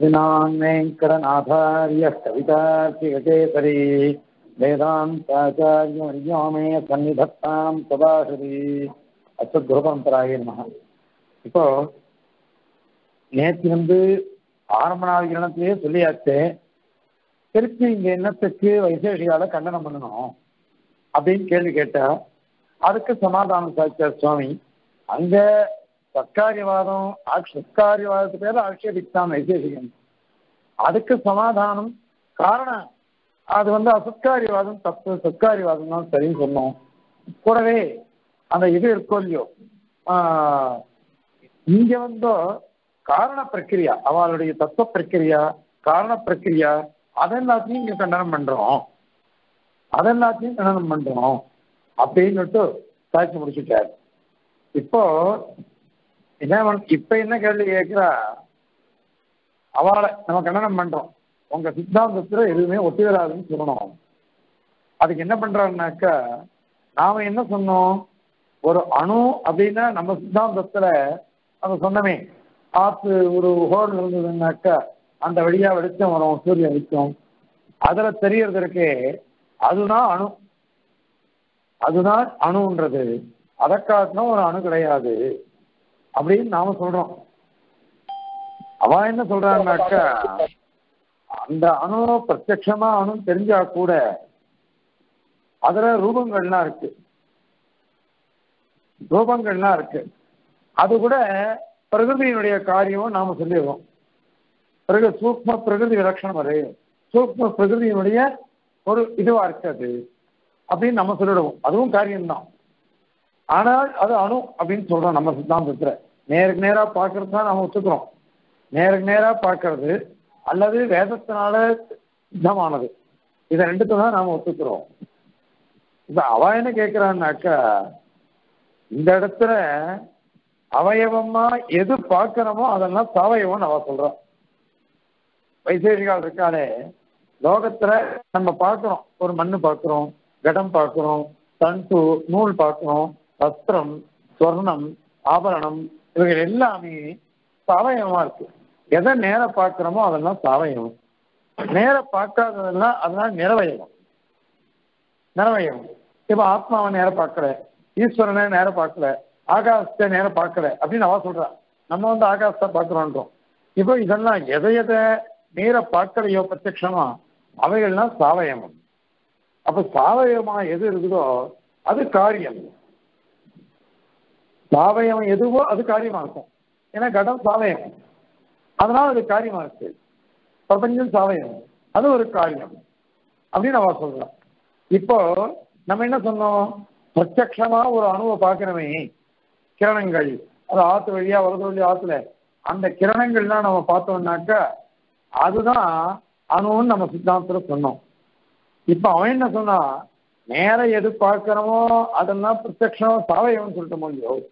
श्रीनान् वेङ्कटनाथार्यः कवितार्किककेसरी वेदान्ताचार्यवर्यो मे सन्निधत्तां सदाशरी அச்சத் குருபரம்பராய நமக இப்போ நேற்று வந்து ஆரம்ப நாள் கிரணத்திலேயே சொல்லியாச்சு திருப்பி இங்க என்னத்துக்கு வைசேஷிகால கண்டனம் பண்ணணும் அப்படின்னு கேள்வி கேட்டா அதுக்கு சமாதானம் சாச்சார் சுவாமி அங்க சத்காரியவாதம் சத்காரியவாதத்து பேர ஆட்சேபித்தான் வைசேஷிகன் அதுக்கு சமாதானம் காரணம் அது வந்து அசத்காரியவாதம் தப்பு சத்காரியவாதம் தான் சரின்னு சொன்னோம். கூடவே அந்த இது இருக்கோ இல்லையோ இங்க வந்து காரண பிரக்கிரியா அவளுடைய தத்துவ பிரக்கிரியா காரண பிரக்கிரியா அதெல்லாத்தையும் இங்க கண்டனம் பண்றோம். அதெல்லாத்தையும் கண்டனம் பண்றோம். அப்படின்னுட்டு சாட்சி முடிச்சுட்டார். இப்போ என்ன இப்ப என்ன கேள்வி கேட்கிறா? அவளை நம்ம கண்டனம் பண்றோம். உங்க சித்தாந்தத்துல எதுவுமே ஒத்தி வராதுன்னு சொல்லணும். அதுக்கு என்ன பண்றாருனாக்கா நாம என்ன சொன்னோம்? ஒரு அணு அப்படின்னா நம்ம சித்தாந்தத்துல நம்ம சொன்னமே. ஆத்து ஒரு ஹோல் இருந்ததுன்னாக்கா அந்த வழியா வெளிச்சம் வரும் சூரியன் வெளிச்சம். அதுல தெரியறது இருக்கே அதுதான் அணு. அதுதான் அணுன்றது. அதை காட்டினா ஒரு அணு கிடையாது. அப்படின்னு நாம சொல்றோம். அவ என்ன சொல்றான்னாக்கா அந்த அணு பிரத்யமா அணு தெரிஞ்சா கூட அதுல ரூபங்கள்லாம் இருக்கு. ரூபங்கள்லாம் இருக்கு. அது கூட பிரகிருதியினுடைய காரியம் நாம சொல்லிடுறோம். பிறகு சூக்ம பிரகிருதி விலட்சணம் அது. சூக்ம பிரகிருதியினுடைய ஒரு இதுவா இருக்காது அப்படின்னு நம்ம சொல்லிடுவோம். அதுவும் காரியம்தான். ஆனால் அது அணு அப்படின்னு சொல்றோம் நம்ம சித்தாந்தத்துல. நேருக்கு நேரா பார்க்கறது தான் நாம ஒத்துக்கிறோம். நேருக்கு நேரா பார்க்கறது அல்லது வேதத்தினால சித்தமானது. இதை ரெண்டுத்தை தான் நாம ஒத்துக்கிறோம். இப்ப அவ என்ன கேட்கிறான்னாக்கா இந்த இடத்துல அவயவமா எது பார்க்கிறோமோ அதெல்லாம் சாவயவம் அவ சொல்றான் வைசேஷிகால் இருக்காளே லோகத்துல நம்ம பார்க்கிறோம். ஒரு மண்ணு பார்க்கிறோம் கடம் பார்க்கிறோம் தண்டு நூல் பார்க்கிறோம் வஸ்திரம் சொர்ணம் ஆபரணம் இவைகள் எல்லாமே சாவயவமா இருக்கு. எதை நேர பார்க்கிறோமோ அதெல்லாம் சாவயம். நேர பார்க்காததெல்லாம் அதெல்லாம் நிறவயம் நிறவயம் இப்ப ஆத்மாவை நேரம் பார்க்கல ஈஸ்வரனை நேரம் பார்க்கல ஆகாசத்தை நேரம் பார்க்கல அப்படின்னு அவ சொல்றா. நம்ம வந்து ஆகாசத்தை பார்க்கிறோன்றோம். இப்போ இதெல்லாம் எதை எதை நேர பார்க்கலையோ பிரத்யட்சமா அவைகள்லாம் சாவயமம். அப்ப சாவயமா எது இருக்குதோ அது காரியம். சாவயம் எதுவோ அது காரியமா இருக்கும் ஏன்னா கடம் சாவயம். அதனால அது காரியமா இருக்கு. பிரபஞ்சம் சாவயம். அது ஒரு காரியம். அப்படின்னு அவ சொல்றோம் இப்போ நம்ம என்ன சொன்னோம்? பிரத்யமா ஒரு அணுவை பார்க்கிறோமே. கிரணங்கள். அது ஆத்து வழியா வரது வழியா ஆத்துல. அந்த கிரணங்கள்லாம் நம்ம பார்த்தோம்னாக்கா அதுதான் அணுன்னு நம்ம சித்தாந்தத்துல சொன்னோம். இப்ப அவன் என்ன சொன்னா நேர எது பார்க்கிறோமோ அதெல்லாம் பிரத்யக்ஷம் சாவயம்னு சொல்லிட்டு முடியும்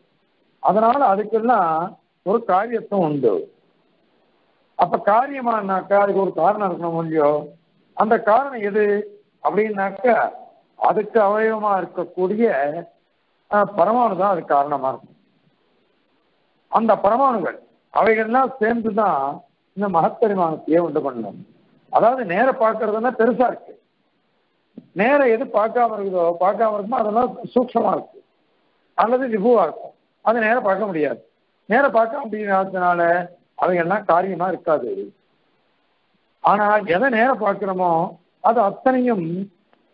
அதனால அதுக்கெல்லாம் ஒரு காரியத்துவம் உண்டு. அப்ப காரியமானாக்கா அதுக்கு ஒரு காரணம் இருக்கணும் முடியும் அந்த காரணம் எது அப்படின்னாக்கா அதுக்கு அவயவமா இருக்கக்கூடிய பரமாணு தான் அதுக்கு காரணமா இருக்கும். அந்த பரமாணுகள் அவைகள்லாம் சேர்ந்து தான் இந்த மகத்தரிமானத்தையே உண்டு பண்ணணும் அதாவது நேர பார்க்கறதுன்னா பெருசா இருக்கு. நேர எது பார்க்காம இருக்குதோ பார்க்காம இருக்குமோ அதெல்லாம் சூக்ஷமா இருக்கு. அல்லது விபுவா இருக்கும். அதை நேரம் பார்க்க முடியாது. நேரம் பார்க்க முடியாததுனால அவைகள்லாம் காரியமா இருக்காது. ஆனா எதை நேரம் பார்க்கிறோமோ அது அத்தனையும்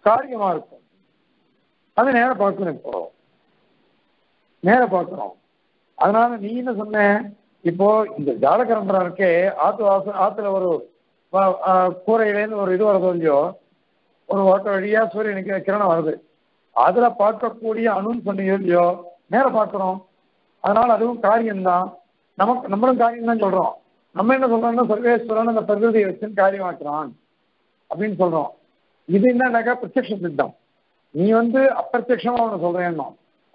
காரியமா இருக்கும். அது நேரம் பார்க்கணும் இப்போ. நேரம் பார்க்கிறோம். அதனால நீ என்ன சொன்ன? இப்போ இந்த ஜாலகரம்பரம் இருக்கே ஆத்து வாச ஆத்துல ஒரு கூரையிலேருந்து ஒரு இது வரதோ இல்லையோ? ஒரு ஓட்ட வழியா சூரியனுக்கு கிரணம் வருது. அதுல பார்க்கக்கூடிய அணுன்னு சொன்னீங்க இல்லையோ? நேரம் பார்க்கிறோம். அதனால அதுவும் காரியம்தான். நமக்கு நம்மளும் காரியம் தான் சொல்றோம். நம்ம என்ன சொல்றோம்னா சர்வேஸ்வரன் அந்த பிரகிருதியை வச்சுன்னு காரியமாக்குறான் அப்படின்னு சொல்றோம். இது என்னன்னாக்கா பிரத்யக்ஷ சித்தம். நீ வந்து அப்பிரத்யமா அவனை சொல்றேன்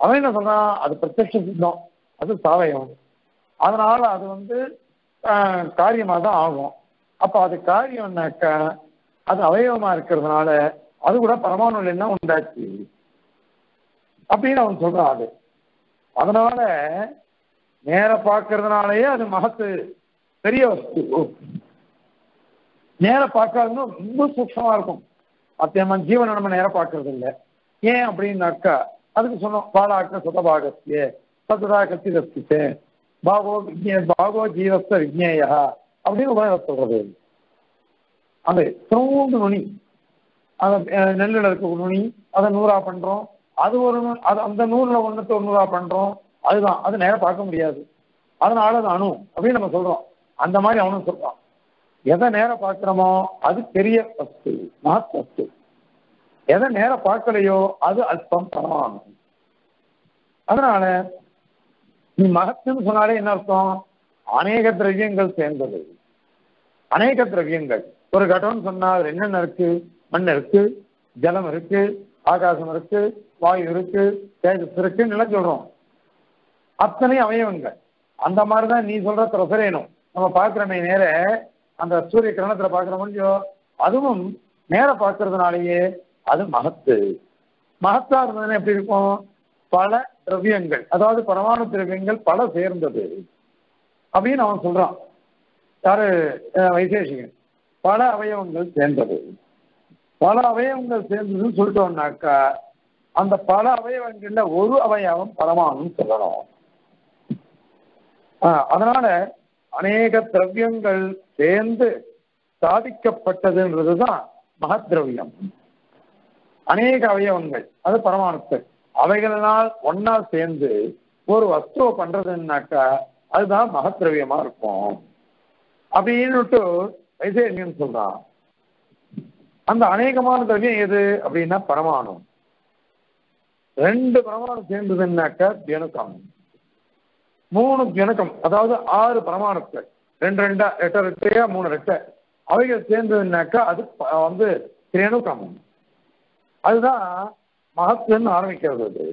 அவன் என்ன சொல்றான்? அது பிரத்யக்ஷ சித்தம். அது சாவயம். அதனால அது வந்து காரியமாக தான் ஆகும். அப்ப அது காரியம்னாக்கா அது அவயவமா இருக்கிறதுனால அது கூட பரமானு என்ன உண்டாச்சு. அப்படின்னு அவன் சொல்றான் அது. அதனால நேர பார்க்கறதுனாலயே அது மகத்து பெரிய வஸ்து. நேர பார்க்காதுன்னா ரொம்ப சூக்ஷமா இருக்கும். அப்ப நம்ம ஜீவனை நம்ம நேர பார்க்கறது இல்லை ஏன் அப்படின்னாக்கா அதுக்கு சொன்னோம் பாலாக்க சுதபாகத்திய சததா கத்தி ரசித்து பாகோ விஜய பாகோ ஜீவஸ்த விஜ்ஞேயா அப்படின்னு உபயோகம் சொல்றது. அந்த சிறந்த நுனி அதை நெல்லில் இருக்க நுனி அதை நூறா பண்றோம். அது ஒரு அது அந்த நூறுல ஒன்று தொண்ணூறா பண்றோம். அதுதான். அது நேரம் பார்க்க முடியாது. அதனால அது அணு அப்படின்னு நம்ம சொல்றோம். அந்த மாதிரி அவனும் சொல்றான் எதை நேரம் பார்க்கிறோமோ அது பெரிய வஸ்து மகத் வஸ்து எதை நேரம் பார்க்கலையோ அது அல்பம் பரமானம் அதனால நீ மகத்துன்னு சொன்னாலே என்ன அர்த்தம்? அநேக திரவியங்கள் சேர்ந்தது. அநேக திரவியங்கள். ஒரு கடம்னு சொன்னா அது என்னென்ன இருக்கு மண் இருக்கு ஜலம் இருக்கு ஆகாசம் இருக்கு வாயு இருக்கு தேஜஸ் இருக்குன்னு எல்லாம் சொல்றோம் அத்தனை அவயவங்க அந்த மாதிரிதான் நீ சொல்ற திரசரேனும் நம்ம பார்க்கிறமே நேர அந்த சூரிய கிரணத்துல பார்க்கிற முடியும் அதுவும் நேர பார்க்கறதுனாலயே அது மகத்து. மகத்தா இருந்ததுன்னா எப்படி இருக்கும்? பல திரவியங்கள் அதாவது பரமாணு திரவியங்கள் பல சேர்ந்தது. அப்படின்னு அவன் சொல்றான். யாரு? வைசேஷிகன். பல அவயவங்கள் சேர்ந்தது. பல அவயவங்கள் சேர்ந்ததுன்னு சொல்லிட்டோம்னாக்கா அந்த பல அவயவங்கள்ல ஒரு அவயவம் பரமாணுன்னு சொல்லணும். அதனால அநேக திரவியங்கள் சேர்ந்து சாதிக்கப்பட்டதுன்றதுதான் மகத்ரவியம். அநேக அவயவங்கள் அது பரமாணுக்கள் அவைகளினால் ஒன்னா சேர்ந்து ஒரு வஸ்துவை பண்றதுன்னாக்கா அதுதான் மகத்ரவியமா இருக்கும். அப்படின்னுட்டு வைசேஷியன் சொல்றான். அந்த அநேகமான திரவியம் எது அப்படின்னா பரமாணு. ரெண்டு பரமாணு சேர்ந்ததுன்னாக்கா தியனுக்கம் மூணு தியனுக்கம் அதாவது ஆறு பரமாணுக்கள். ரெண்டு ரெண்டா எட்ட ரெட்டையா மூணு ரெட்டை. அவைகள் சேர்ந்ததுன்னாக்கா அது வந்து திரேணுக்கம் அதுதான் மகத்துன்னு ஆரம்பிக்கிறது அது.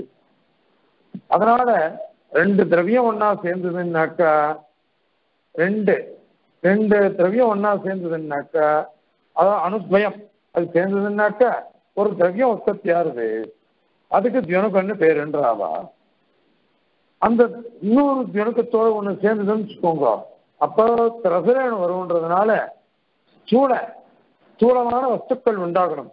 அதனால ரெண்டு திரவியம் ஒன்னா சேர்ந்ததுன்னாக்கா ரெண்டு. ரெண்டு திரவியம் ஒன்னா சேர்ந்ததுன்னாக்கா அதான் அணுத்வயம் அது சேர்ந்ததுன்னாக்கா ஒரு திரவியம் உற்பத்தி ஆகுது அதுக்கு தியனுக்கன்னு பேருன்றாவா அந்த இன்னொரு தியனுக்கத்தோட ஒண்ணு சேர்ந்ததுன்னு வச்சுக்கோங்க. அப்போ ரசரேணு வரும்ன்றதுனால சூளை ஸ்தூலமான வஸ்துக்கள் உண்டாகணும்.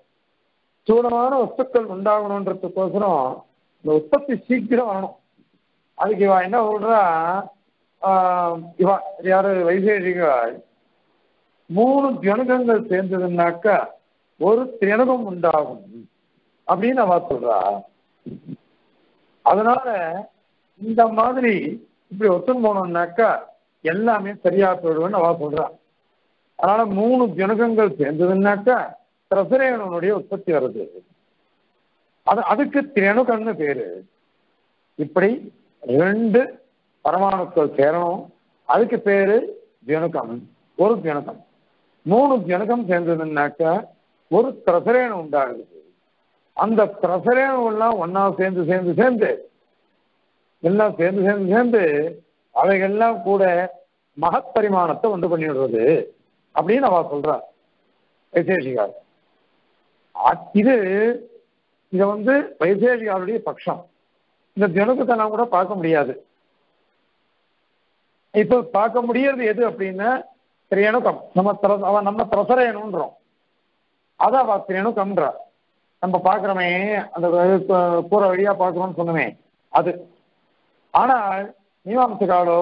ஸ்தூலமான வஸ்துக்கள் உண்டாகணுன்றதுக்கோசரம் இந்த உற்பத்தி சீக்கிரம் வரணும். அதுக்கு இவன் என்ன சொல்றா? ஆஹ் இவ யாரு வைசேஷிகள் மூணு தியனுகங்கள் சேர்ந்ததுன்னாக்கா ஒரு தியனுகம் உண்டாகும் அப்படின்னு அவ சொல்றா. அதனால இந்த மாதிரி இப்படி ஒத்துன்னு போனோம்னாக்கா எல்லாமே சரியா போயிடுவேன்னு அவ சொல்றா. அதனால மூணு ஜனகங்கள் சேர்ந்ததுன்னாக்கா திரசரேனுடைய உற்பத்தி வருது. அது அதுக்கு திரணுகன்னு பேரு. இப்படி ரெண்டு பரமாணுக்கள் சேரணும். அதுக்கு பேரு தியனுகம் ஒரு ஜனகம். மூணு ஜனகம் சேர்ந்ததுன்னாக்கா ஒரு திரசரேணு உண்டாகுது. அந்த திரசரேணு எல்லாம் ஒன்னா சேர்ந்து சேர்ந்து சேர்ந்து எல்லாம் சேர்ந்து சேர்ந்து சேர்ந்து அவைகள்லாம் கூட மகப்பரிமாணத்தை உண்டு பண்ணிவிடுறது அப்படின்னு அவ சொல்றார் வைசேஷிகார். இது இத வந்து வைசேஷிகாருடைய பட்சம் இந்த தினத்தை கூட பார்க்க முடியாது. இப்ப பார்க்க முடியறது எது அப்படின்னா திரையணுக்கம். நம்ம அவன் நம்ம திரசரேணுன்றோம். அத அவ திரியணுக்கம்ன்றா நம்ம பார்க்குறோமே அந்த கு- கூரை வழியா பார்க்கிறோம்னு சொன்னோமே அது. ஆனால் மீமாம்சகாலோ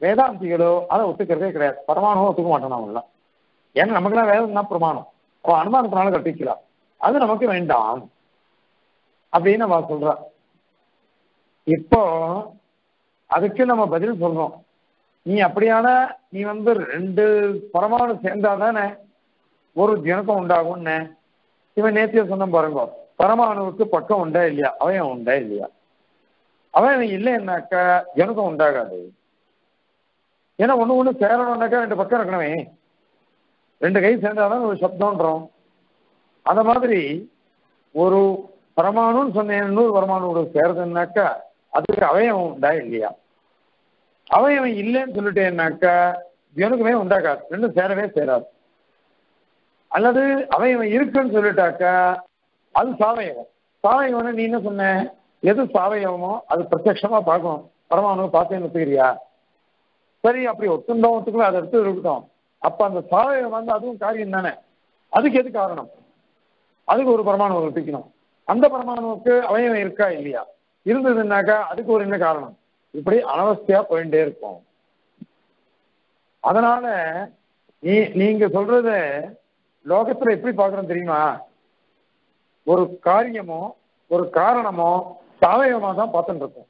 வேதாந்திகளோ அதை ஒத்துக்கிறதே கிடையாது. பரமாணுவோ ஒத்துக்க மாட்டோம் நாமெல்லாம் ஏன்னா நமக்குலாம் வேதம் தான் பிரமாணம். அவன் அனுமானத்தினால கட்டிக்கலாம் அது நமக்கு வேண்டாம். அப்படின்னு நம்ம சொல்றா இப்போ அதுக்கு நம்ம பதில் சொல்றோம் நீ அப்படியான நீ வந்து ரெண்டு பரமாணு சேர்ந்தாதானே ஒரு தினக்கம் உண்டாகும்னு. இவன் நேத்திய சொன்ன பாருங்க பரமாணுவுக்கு பக்கம் உண்டா இல்லையா? அவன் உண்டா இல்லையா? அவன் இல்லைன்னாக்கா ஜனக்கம் உண்டாகாது. ஏன்னா ஒண்ணு ஒண்ணு சேரணும்னாக்கா ரெண்டு பக்கம் இருக்கணுமே. ரெண்டு கை சேர்ந்தாதான் ஒரு சப்தம்ன்றோம். அந்த மாதிரி ஒரு பரமாணுன்னு சொன்னேன் இன்னொரு பரமாணுவோட சேருதுன்னாக்கா அதுக்கு அவயம் உண்டா இல்லையா? அவயவன் இல்லைன்னு சொல்லிட்டேன்னாக்கா ஜனுக்குமே உண்டாகாது. ரெண்டும் சேரவே சேராது. அல்லது அவயவன் இருக்குன்னு சொல்லிட்டாக்கா அது சாவயவம். சாவயவனை நீ என்ன சொன்ன? எது சாவயவமோ அது பிரத்யட்சமா பார்க்கணும். பரமாணு பார்த்தேன்னு ஒத்துக்கிறியா சரி அப்படி ஒத்துந்தோம் ஒத்துக்கல அதை எடுத்து இருக்கட்டும் அப்ப அந்த சாவயம் வந்து அதுவும் காரியம் தானே? அதுக்கு எது காரணம்? அதுக்கு ஒரு பரமாணு கற்பிக்கணும் அந்த பரமாணுவுக்கு அவயவம் இருக்கா இல்லையா? இருந்ததுன்னாக்கா அதுக்கு ஒரு என்ன காரணம்? இப்படி அனவஸ்தையா போயிட்டே இருக்கும். அதனால நீ நீங்க சொல்றதை லோகத்துல எப்படி பாக்குறோம் தெரியுமா? ஒரு காரியமோ ஒரு காரணமோ சாவயமா தான் பார்த்துட்டு இருக்கும்.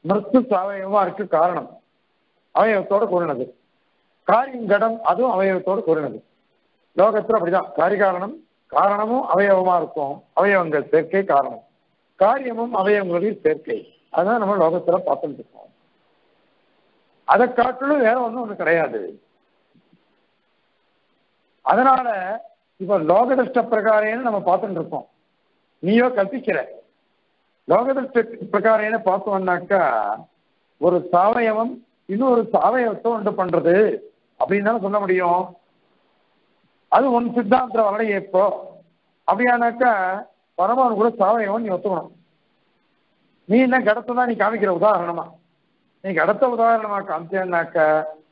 மிருத்து சாவயமா இருக்கு காரணம். அவயவத்தோட கூறினது காரியம் கடம் அதுவும் அவயவத்தோட கூறினது லோகத்துல அப்படிதான். காரிகாரணம் காரணமும் அவயவமா இருக்கும். அவயவங்கள் சேர்க்கை காரணம். காரியமும் அவயவங்களின் சேர்க்கை. அதான் நம்ம லோகத்துல பார்த்துட்டு இருக்கோம். அதை காட்டிலும் வேற ஒண்ணும் ஒன்று கிடையாது. அதனால இப்ப லோகதிஷ்ட பிரகாரேன்னு நம்ம பார்த்துட்டு இருக்கோம். நீயோ கற்பிக்கிற. லோகதிஷ்ட பிரகாரேன்னு பார்த்தோம்னாக்கா ஒரு சாவயவம் இன்னொரு சாவயவத்தை உண்டு பண்றது அப்படின்னு தானே சொல்ல முடியும். அது உன் சித்தாந்த வரலையே இப்போ அப்படியானாக்கா பரமானு கூட சாவயவம் நீ ஒத்துக்கணும். நீ என்ன கடத்தை தான் நீ காமிக்கிற உதாரணமா. நீ கடத்த உதாரணமா காமிச்சேன்னாக்க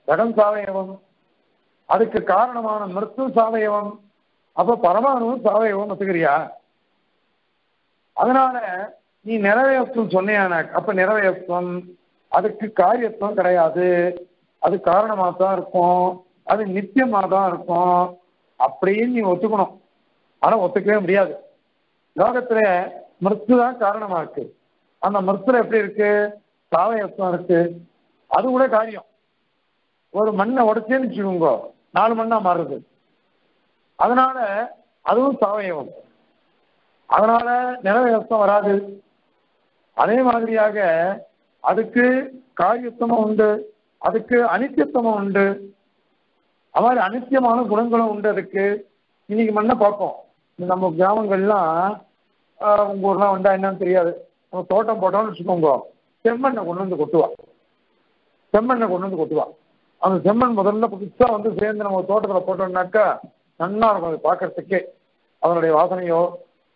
கடம் சாவயவம் அதுக்கு காரணமான மிருத்து சாவயவம் அப்ப பரமாணுவும் சாவயவம் ஒத்துக்கிறியா? அதனால நீ நிறவயத்துவம் சொன்னியான? அப்ப நிறவயத்துவம் அதுக்கு காரியத்துவம் கிடையாது. அது காரணமா தான் இருக்கும். அது நித்தியமா தான் இருக்கும். அப்படின்னு நீ ஒத்துக்கணும். ஆனா ஒத்துக்கவே முடியாது. லோகத்துல மிருத்து தான் காரணமா இருக்கு. அந்த மிருத்துல எப்படி இருக்கு? சாவயத்துவம் இருக்கு. அது கூட காரியம். ஒரு மண்ணை உடச்சேன்னு வச்சுக்கோங்க. நாலு மண்ணா மாறுது. அதனால அதுவும் சாவயவம். அதனால நிலவயத்தம் வராது. அதே மாதிரியாக அதுக்கு காரியத்துவமும் உண்டு அதுக்கு அனித்தியத்தமும் உண்டு. அது மாதிரி அனித்தியமான குணங்களும் உண்டு அதுக்கு. இன்னைக்கு மண்ணை பார்ப்போம். இந்த நம்ம கிராமங்கள்லாம் உங்க ஊர்லாம் வந்தா என்னன்னு தெரியாது. நம்ம தோட்டம் போட்டோம்னு வச்சுக்கோங்க. செம்மண்ணை கொண்டு வந்து கொட்டுவா. செம்மண்ணை கொண்டு வந்து கொட்டுவா. அந்த செம்மண் முதல்ல புதுசா வந்து சேர்ந்து நம்ம தோட்டத்துல போட்டோம்னாக்கா நன்னா இருக்கும் அது பார்க்கறதுக்கே. அதனுடைய வாசனையோ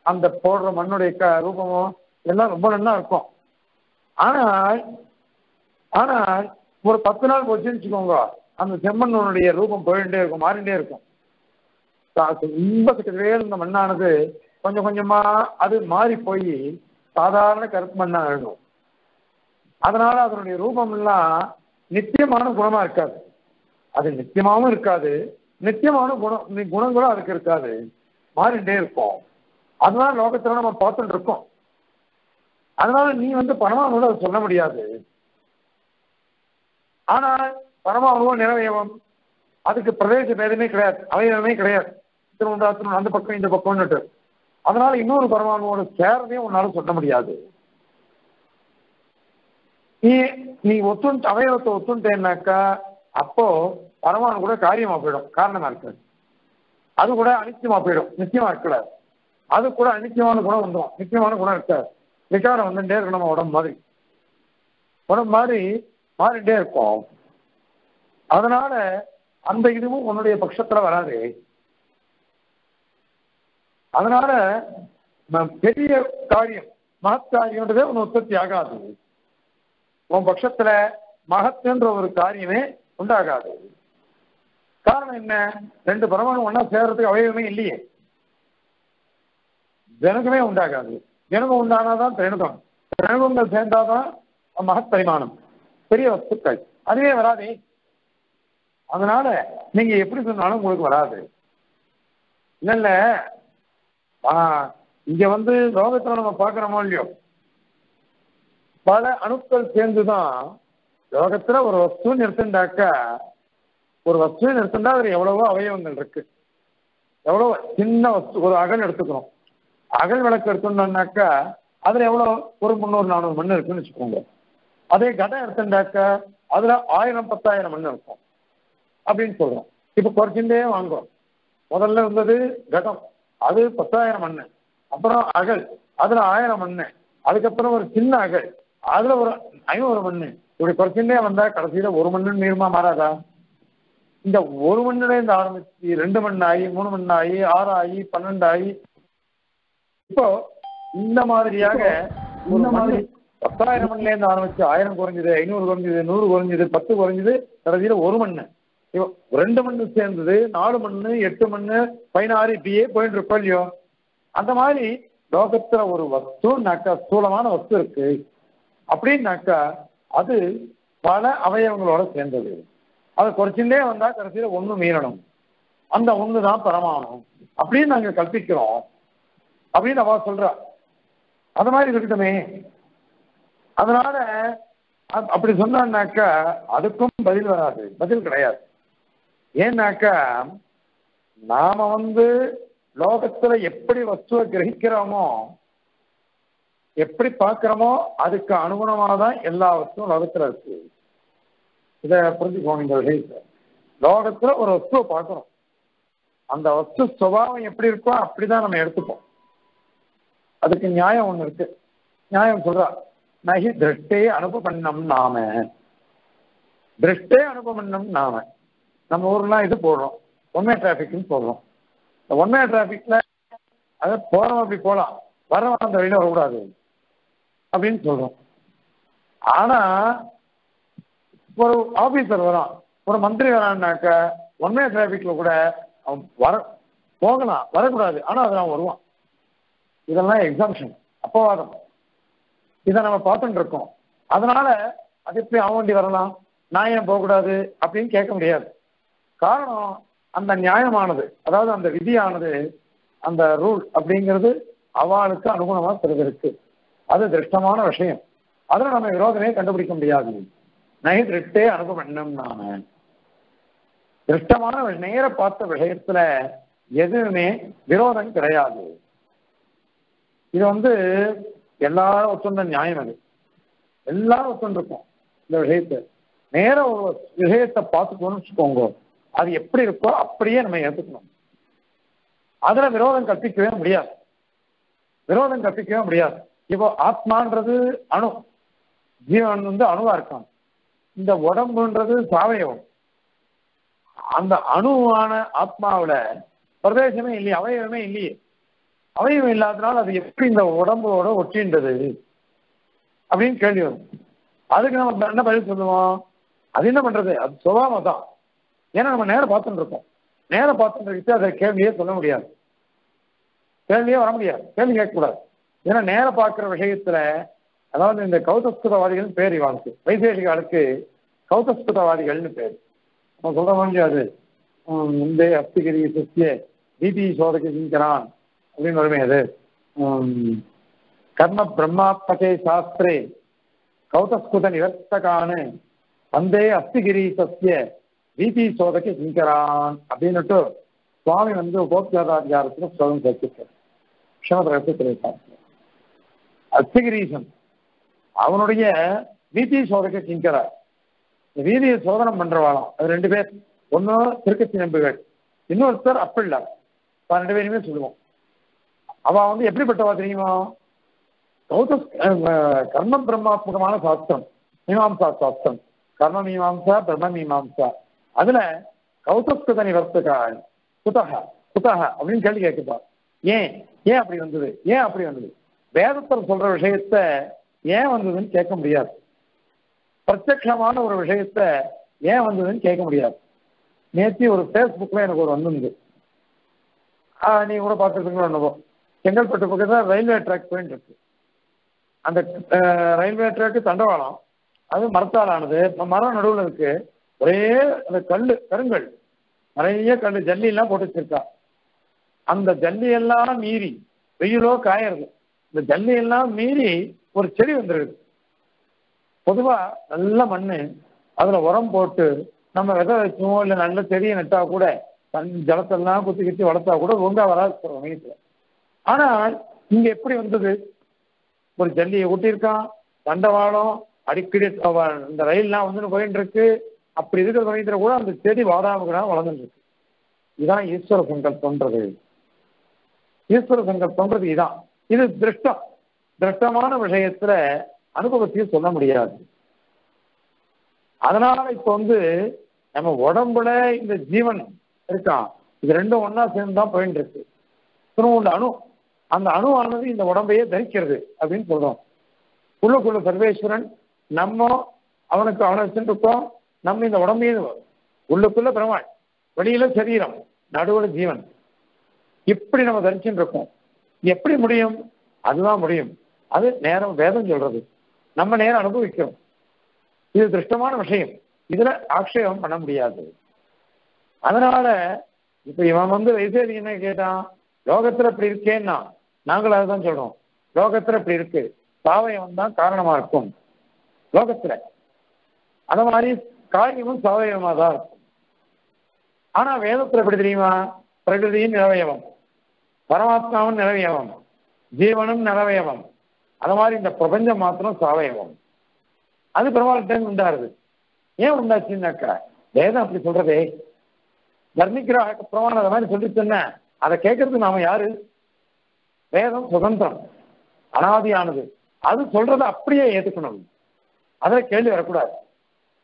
அந்த போடுற மண்ணுடைய க ரூபமோ எல்லாம் ரொம்ப நன்னா இருக்கும். ஆனால் ஆனால் ஒரு பத்து நாள் போச்சுன்னு வச்சுக்கோங்க. அந்த செம்மண்ணுடைய ரூபம் போயிட்டே இருக்கும் மாறிட்டே இருக்கும். ரொம்ப கிட்டவே இருந்த மண்ணானது கொஞ்சம் கொஞ்சமா அது மாறி போய் சாதாரண கருப்பு மண்ணா ஆயிடும். அதனால அதனுடைய ரூபம் எல்லாம் நித்தியமான குணமா இருக்காது. அது நித்தியமாகவும் இருக்காது. நித்தியமான குணம் நி- குணங்களும் அதுக்கு இருக்காது. மாறிண்டே இருக்கும். அதனால லோகத்துல நம்ம பார்த்துட்டு இருக்கோம். அதனால நீ வந்து பரமாணுவோட அதை சொல்ல முடியாது. ஆனால் பரமாணுவும் நிறவயவம் அதுக்கு பிரதேச பேதமே கிடையாது. அவயவமே கிடையாது. திருவண்டாத்திரம் அந்த பக்கம் இந்த பக்கம்னுட்டு. அதனால இன்னொரு பரமாணுவோட சேரதையும் உன்னால சொல்ல முடியாது. நீ நீ ஒத்துண்டு அவயவத்தை ஒத்துட்டேன்னாக்கா அப்போ பரமானு கூட காரியமா போயிடும். காரணமா இருக்காது. அது கூட அனித்தியமா போயிடும். நிச்சயமா இருக்காது அது கூட அனித்தியமான குணம் வந்துடும் நிச்சயமான குணம் இருக்காது. விகாரம் வந்துட்டே இருக்கும். நம்ம உடம்பு மாதிரி. உடம்பு மாதிரி மாறிட்டே இருக்கும். அதனால அந்த இதுவும் உன்னுடைய பட்சத்துல வராது. அதனால பெரிய காரியம் மகத்தாரியன்றதே உன் உற்பத்தி ஆகாது. உன் பட்சத்துல மகத்துன்ற ஒரு காரியமே உண்டாகாது. காரணம் என்ன? ரெண்டு பரமாணு ஒண்ணா சேர்றதுக்கு அவயவமே இல்லையே. ஜனகமே உண்டாகாது. ஜனகம் உண்டானாதான் திரணுகம் திரணுகங்கள் சேர்ந்தாதான் மகத் பரிமாணம் பெரிய வஸ்துக்கள். அதுவே வராதே. அதனால நீங்க எப்படி சொன்னாலும் உங்களுக்கு வராது. இல்ல இல்ல. இங்க வந்து லோகத்துல நம்ம பாக்குறோமோ இல்லையோ? பல அணுக்கள் சேர்ந்துதான் லோகத்துல ஒரு வஸ்து நிறுத்துண்டாக்கா ஒரு வஸ்துவை நிறுத்துண்டா அதுல எவ்வளவோ அவயவங்கள் இருக்கு. எவ்வளவு சின்ன வஸ்து ஒரு அகல் எடுத்துக்கிறோம் அகல் விளக்கு எடுத்துட்டோம்னாக்கா அதுல எவ்வளவு ஒரு முந்நூறு நானூறு மண் இருக்குன்னு வச்சுக்கோங்க. அதே கடம் எடுத்துண்டாக்க அதுல ஆயிரம் பத்தாயிரம் மண் இருக்கும். அப்படின்னு சொல்றோம். இப்ப குறைச்சுட்டே வாங்குறோம். முதல்ல இருந்தது கடம். அது பத்தாயிரம் மண் அப்புறம் அகல். அதுல ஆயிரம் மண் அதுக்கப்புறம் ஒரு சின்ன அகல். அதுல ஒரு ஐநூறு மண் இப்படி குறைச்சுட்டே வந்தா கடைசியில ஒரு மண்ணு நீளமா மாறாதா? இந்த ஒரு மண்ணுல இருந்து ஆரம்பிச்சு ரெண்டு மண் ஆகி மூணு மண் ஆகி ஆறு ஆகி பன்னெண்டு ஆகி இப்போ இந்த மாதிரியாக இந்த மாதிரி பத்தாயிரம் மண்ல இருந்து ஆரம்பிச்சு ஆயிரம் குறைஞ்சது ஐநூறு குறைஞ்சது நூறு குறைஞ்சது பத்து குறைஞ்சது கடைசியில ஒரு மண்ணு. ரெண்டு மண்ணு சேர்ந்தது நாலு மண்ணு எட்டு மண்ணு பதினாறு இப்படியே போயிட்டு இருக்கோம் இல்லையோ? அந்த மாதிரி லோகத்துல ஒரு வஸ்துனாக்கா ஸ்தூலமான வஸ்து இருக்கு. அப்படின்னாக்கா அது பல அவயவங்களோட சேர்ந்தது. அதை குறைச்சுட்டே வந்தா கடைசியில ஒண்ணு மீறணும். அந்த ஒண்ணு தான் பரமாணும் அப்படின்னு நாங்க கல்பிக்கிறோம் அப்படின்னு அவ சொல்றா. அது மாதிரி இருக்கட்டுமே. அதனால அப்படி சொன்னான்னாக்கா அதுக்கும் பதில் வராது. பதில் கிடையாது. ஏன்னாக்கா நாம வந்து லோகத்துல எப்படி வஸ்துவை கிரகிக்கிறோமோ எப்படி பார்க்கிறோமோ அதுக்கு அனுகுணமாக தான் எல்லா வஸ்துவும் இருக்கு. இதை புரிஞ்சுக்கோங்க இந்த விஷயத்தை லோகத்தில் ஒரு வஸ்துவை பார்க்குறோம். அந்த வஸ்து சுபாவம் எப்படி இருக்கோ அப்படிதான் நம்ம எடுத்துப்போம். அதுக்கு நியாயம் ஒன்று இருக்கு. நியாயம் சொல்றா நகி திருஷ்டே அனுபவண்ணம் நாம. திருஷ்டே அனுபவண்ணம் நாம. நம்ம ஊர்லாம் இது போடுறோம். ஒன்மே டிராபிக்னு போடுறோம். இந்த ஒன்மே டிராபிக்ல அதை போறோம் அப்படி போகலாம் வரவன் அந்த வழியில வரக்கூடாது. அப்படின்னு சொல்றோம். ஆனா ஒரு ஆபீசர் வரான். ஒரு மந்திரி வரான்னாக்க ஒன்மே டிராபிக்ல கூட அவன் வர போகலாம் வரக்கூடாது. ஆனா அது அவன் வருவான். இதெல்லாம் எக்ஸாம்ஷன் அப்பவாதம் இதை நம்ம பார்த்துட்டு இருக்கோம். அதனால அது எப்படி அவன் வண்டி வரலாம்? நான் ஏன் போகக்கூடாது? அப்படின்னு கேட்க முடியாது. காரணம் அந்த நியாயமானது அதாவது அந்த விதியானது அந்த ரூல் அப்படிங்கிறது அவளுக்கு அனுகுணமா சிறிது இருக்கு அது திருஷ்டமான விஷயம். அதுல நம்ம விரோதனையை கண்டுபிடிக்க முடியாது. நகை திருஷ்டே அனுபவம் நாம. திருஷ்டமான நேர பார்த்த விஷயத்துல எதுவுமே விரோதம் கிடையாது. இது வந்து எல்லாரும் ஒத்துண்ட நியாயம் அது. எல்லாரும் ஒத்துண்டிருக்கும் இந்த விஷயத்தை. நேர ஒரு விஷயத்தை பார்த்துக்கணும்னு வச்சுக்கோங்க. அது எப்படி இருக்கோ அப்படியே நம்ம ஏற்றுக்கணும் அதுல விரோதம் கற்பிக்கவே முடியாது. விரோதம் கற்பிக்கவே முடியாது. இப்போ ஆத்மான்றது அணு. ஜீவன் வந்து அணுவா இருக்கான். இந்த உடம்புன்றது சாவயவம். அந்த அணுவான ஆத்மாவில பிரதேசமே இல்லையே அவயவமே இல்லையே. அவயவம் இல்லாதனால அது எப்படி இந்த உடம்போட ஒற்றின்றது அப்படின்னு கேள்வி வரும். அதுக்கு நம்ம என்ன பதில் சொல்லுவோம்? அது என்ன பண்றது? அது சுபாவம் தான். ஏன்னா நம்ம நேரம் பார்த்துட்டு இருக்கோம். நேரம் பார்த்துட்டு இருக்கு அதை கேள்வியே சொல்ல முடியாது. கேள்வியே வர முடியாது. கேள்வி கேட்கக்கூடாது. ஏன்னா நேரம் பார்க்குற விஷயத்துல அதாவது இந்த கௌதஸ்புதவாதிகள் பேர் இவாளுக்கு வைசேஷிகாளுக்கு கௌதஸ்புதவாதிகள்னு பேர். நம்ம சொல்ல முடியாது அது. இந்த அப்திகிரி சத்திய பிபி சோதக சிங்கரான் அப்படின்னு வருமே அது. கர்ம பிரம்மாத்மகே சாஸ்திரே கௌதஸ்குத நிவர்த்தகானு வந்தே அஸ்திகிரி சத்திய பிபி சோதகி சிங்கரான் அப்படின்னுட்டு சுவாமி வந்து உபோத்காராதிகாரத்துல ஸ்லோகம் சேர்த்திருக்கார். க்ஷமதரத்தை தெரிவித்தார் அத்திகிரீசன் அவனுடைய வீதி சோதக கிங்கரா. வீதியை சோதனம் பண்றவாளாம். அது ரெண்டு பேர். ஒன்னு திருக்கச்சி நம்புகள் இன்னொருத்தர் அப்பிள்ளார். ரெண்டு பேருமே சொல்லுவோம். அவ வந்து எப்படிப்பட்டவா தெரியுமா? கௌத கர்ம பிரம்மாத்மகமான சாஸ்திரம். மீமாம்சா சாஸ்திரம். கர்ம மீமாம்சா பிரம்ம மீமாம்சா. அதுல கௌதஸ்கத நிவர்த்தகாள் குதக குதக அப்படின்னு கேள்வி கேட்குப்பா ஏன் ஏன் அப்படி வந்தது? ஏன் அப்படி வந்தது? வேதத்தில் சொல்ற விஷயத்த ஏன் வந்ததுன்னு கேட்க முடியாது. பிரத்யட்சமான ஒரு விஷயத்த ஏன் வந்ததுன்னு கேட்க முடியாது. நேற்று ஒரு ஃபேஸ்புக்கில் எனக்கு ஒரு வந்திருந்து நீ கூட பார்த்துருக்கீங்களோ என்னவோ. செங்கல்பட்டு பக்கத்தில் ரயில்வே ட்ராக் போயின்னு இருக்கு. அந்த ரயில்வே ட்ராக்கு தண்டவாளம். அது மரத்தால் ஆனது மரம் நடுவில் இருக்கு. ஒரே அந்த கல் கருங்கல். நிறைய கல் ஜல்லி எல்லாம் போட்டு வச்சிருக்கா. அந்த ஜல்லி எல்லாம் மீறி வெயிலோ காயறது இந்த ஜல்லியெல்லாம் மீறி ஒரு செடி வந்துருது. பொதுவா நல்ல மண் அதுல உரம் போட்டு நம்ம விதை வச்சோமோ இல்லை நல்ல செடியை நட்டா கூட தன் ஜலத்தெல்லாம் குத்தி குத்தி வளர்த்தா கூட ஒழுங்கா வராது சொல்றோம் வீட்டுல. ஆனால் இங்க எப்படி வந்தது? ஒரு ஜல்லியை ஊட்டியிருக்கான் தண்டவாளம் அடிக்கடி இந்த ரயில்லாம் வந்துன்னு போயிட்டு இருக்கு அப்படி இருக்கிற சமயத்தில் கூட அந்த செடி வாடாம வளர்ந்துட்டு இருக்கு இதான் ஈஸ்வர சங்கல்பன்றது ஈஸ்வர சங்கல்பன்றது இதான். இது திருஷ்டம். திருஷ்டமான விஷயத்துல அனுபவத்தையும் சொல்ல முடியாது. அதனால இப்ப வந்து நம்ம உடம்புல இந்த ஜீவன் இருக்கான் இது ரெண்டும் ஒன்னா சேர்ந்து தான் போயிட்டு இருக்கு திரும்ப அணு. அந்த அணுவானது இந்த உடம்பையே தரிக்கிறது அப்படின்னு சொல்றோம். உள்ளுக்குள்ள சர்வேஸ்வரன் நம்ம அவனுக்கு அவனை இருக்கோம் நம்ம இந்த உடம்பையே உள்ளுக்குள்ள பெருமாள் வெளியில சரீரம் நடுவுல ஜீவன். இப்படி நம்ம தரிச்சுட்டு இருக்கோம். எப்படி முடியும்? அதுதான் முடியும். அது நேரம் வேதம் சொல்றது. நம்ம நேரம் அனுபவிக்கிறோம். இது திருஷ்டமான விஷயம். இதுல ஆக்ஷேபம் பண்ண முடியாது. அதனால இப்ப இவன் வந்து வைசேரி என்ன கேட்டான்? லோகத்துல இப்படி இருக்கேன்னா நாங்களும் அதுதான் சொல்றோம். லோகத்துல இப்படி இருக்கு. சாவயம் தான் காரணமா இருக்கும். லோகத்துல. அத மாதிரி காரியமும் சாவயமா தான் இருக்கும். ஆனா வேதத்துல எப்படி தெரியுமா? பிரகிருதியின் நிறவயவம் பரமாத்மாவும் நிலவியவம் ஜீவனும் நிலவயவம். அது மாதிரி இந்த பிரபஞ்சம் மாத்திரம் சாவயவம். அது பிரபலத்தை உண்டாருது. ஏன் உண்டாச்சுன்னாக்கா வேதம் அப்படி சொல்றதே வர்ணிக்கிற பிரமாணம் அதை மாதிரி சொல்லிச்சுன்னா அதை கேட்கறதுக்கு நாம யாரு? வேதம் சுதந்திரம் அனாதியானது. அது சொல்றதை அப்படியே ஏற்றுக்கணும் அதை கேள்வி வரக்கூடாது.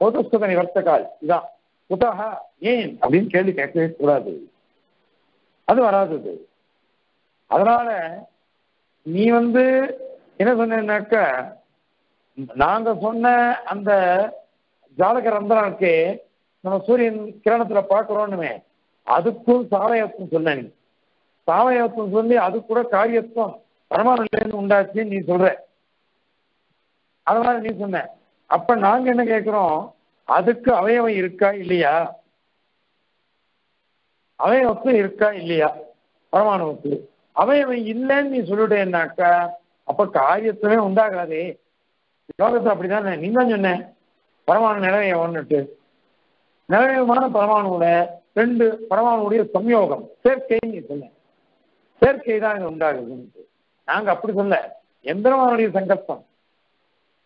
பொதுஸ்தக நிவர்த்தகால் இதான். புத்தகா ஏன்? அப்படின்னு கேள்வி கேட்கவே கூடாது. அது வராது அது. அதனால நீ வந்து என்ன சொன்னாக்க நாங்க சொன்ன அந்த ஜாதக ரந்தனாக்கு இருக்கே நம்ம சூரியன் கிரணத்துல பார்க்கிறோன்னுமே அதுக்கும் சாவயத்துவம் சொன்ன நீ. சாவயத்துவம் சொல்லி அது கூட காரியத்துவம் பரமானலேருந்து உண்டாச்சுன்னு நீ சொல்ற. அதனால நீ சொன்ன. அப்ப நாங்க என்ன கேட்கிறோம் அதுக்கு அவயவம் இருக்கா இல்லையா? அவயவத்தும் இருக்கா இல்லையா? அவன் இவன் இல்லைன்னு நீ சொல்லிட்டேன்னாக்கா அப்ப காரியத்துவமே உண்டாகாதே. லோகத்தை அப்படிதானே? நீ தான் சொன்ன பரமாணு நிலவையவன்னுட்டு நிலவயமான பரமாணுல ரெண்டு பரமாணுடைய சம்யோகம் சேர்க்கைன்னு நீ சொன்ன. சேர்க்கை தான் இங்க உண்டாகுதுன்ட்டு நாங்க அப்படி சொல்ல எந்திரமானுடைய சங்கல்பம்.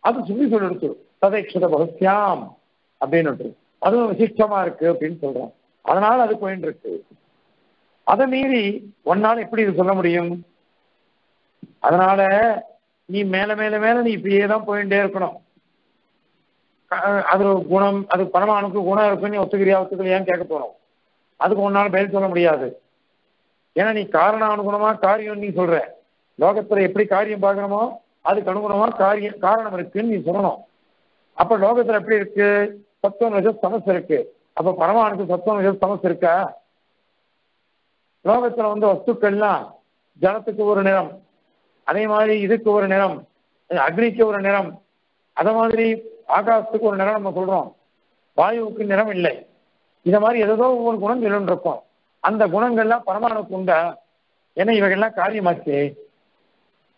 அது சொல்லி சொல்லிடுச்சு சதைக்ஷத பகஸ்யாம் அப்படின்னு அதுவும் விசிஷ்டமா இருக்கு அப்படின்னு சொல்றோம் அதனால அது போயின்னு இருக்கு அதை மீறி ஒன்னால எப்படி இது சொல்ல முடியும்? அதனால நீ மேல மேல மேல நீ இப்படியே தான் போயிட்டே இருக்கணும். அது குணம் அது பரமானுக்கு குணம் இருக்குன்னு நீ ஒத்துக்கிறியா ஒத்துக்கலையான்னு கேட்க போறோம்? அதுக்கு ஒன்னால பதில் சொல்ல முடியாது. ஏன்னா நீ காரணானுகுணமா காரியம் நீ சொல்ற. லோகத்துல எப்படி காரியம் பார்க்கணுமோ அதுக்கு அனுகுணமா காரியம் காரணம் இருக்குன்னு நீ சொல்லணும். அப்ப லோகத்துல எப்படி இருக்கு? சத்துவம் நிஜ சமஸ் இருக்கு. அப்ப பரமானுக்கு சத்துவம் நிஜ சமஸ் இருக்கா? லோகத்துல வந்து வஸ்துக்கள்லாம் ஜலத்துக்கு ஒரு நிறம். அதே மாதிரி இதுக்கு ஒரு நிறம் அக்னிக்கு ஒரு நிறம். அத மாதிரி ஆகாசத்துக்கு ஒரு நிறம் நம்ம சொல்றோம். வாயுவுக்கு நிறம் இல்லை. இந்த மாதிரி ஏதோ ஒவ்வொரு குணம் இருக்கும். அந்த குணங்கள்லாம் பரமாணுக்கு உண்டா? ஏன்னா இவைகள்லாம் காரியமாச்சு.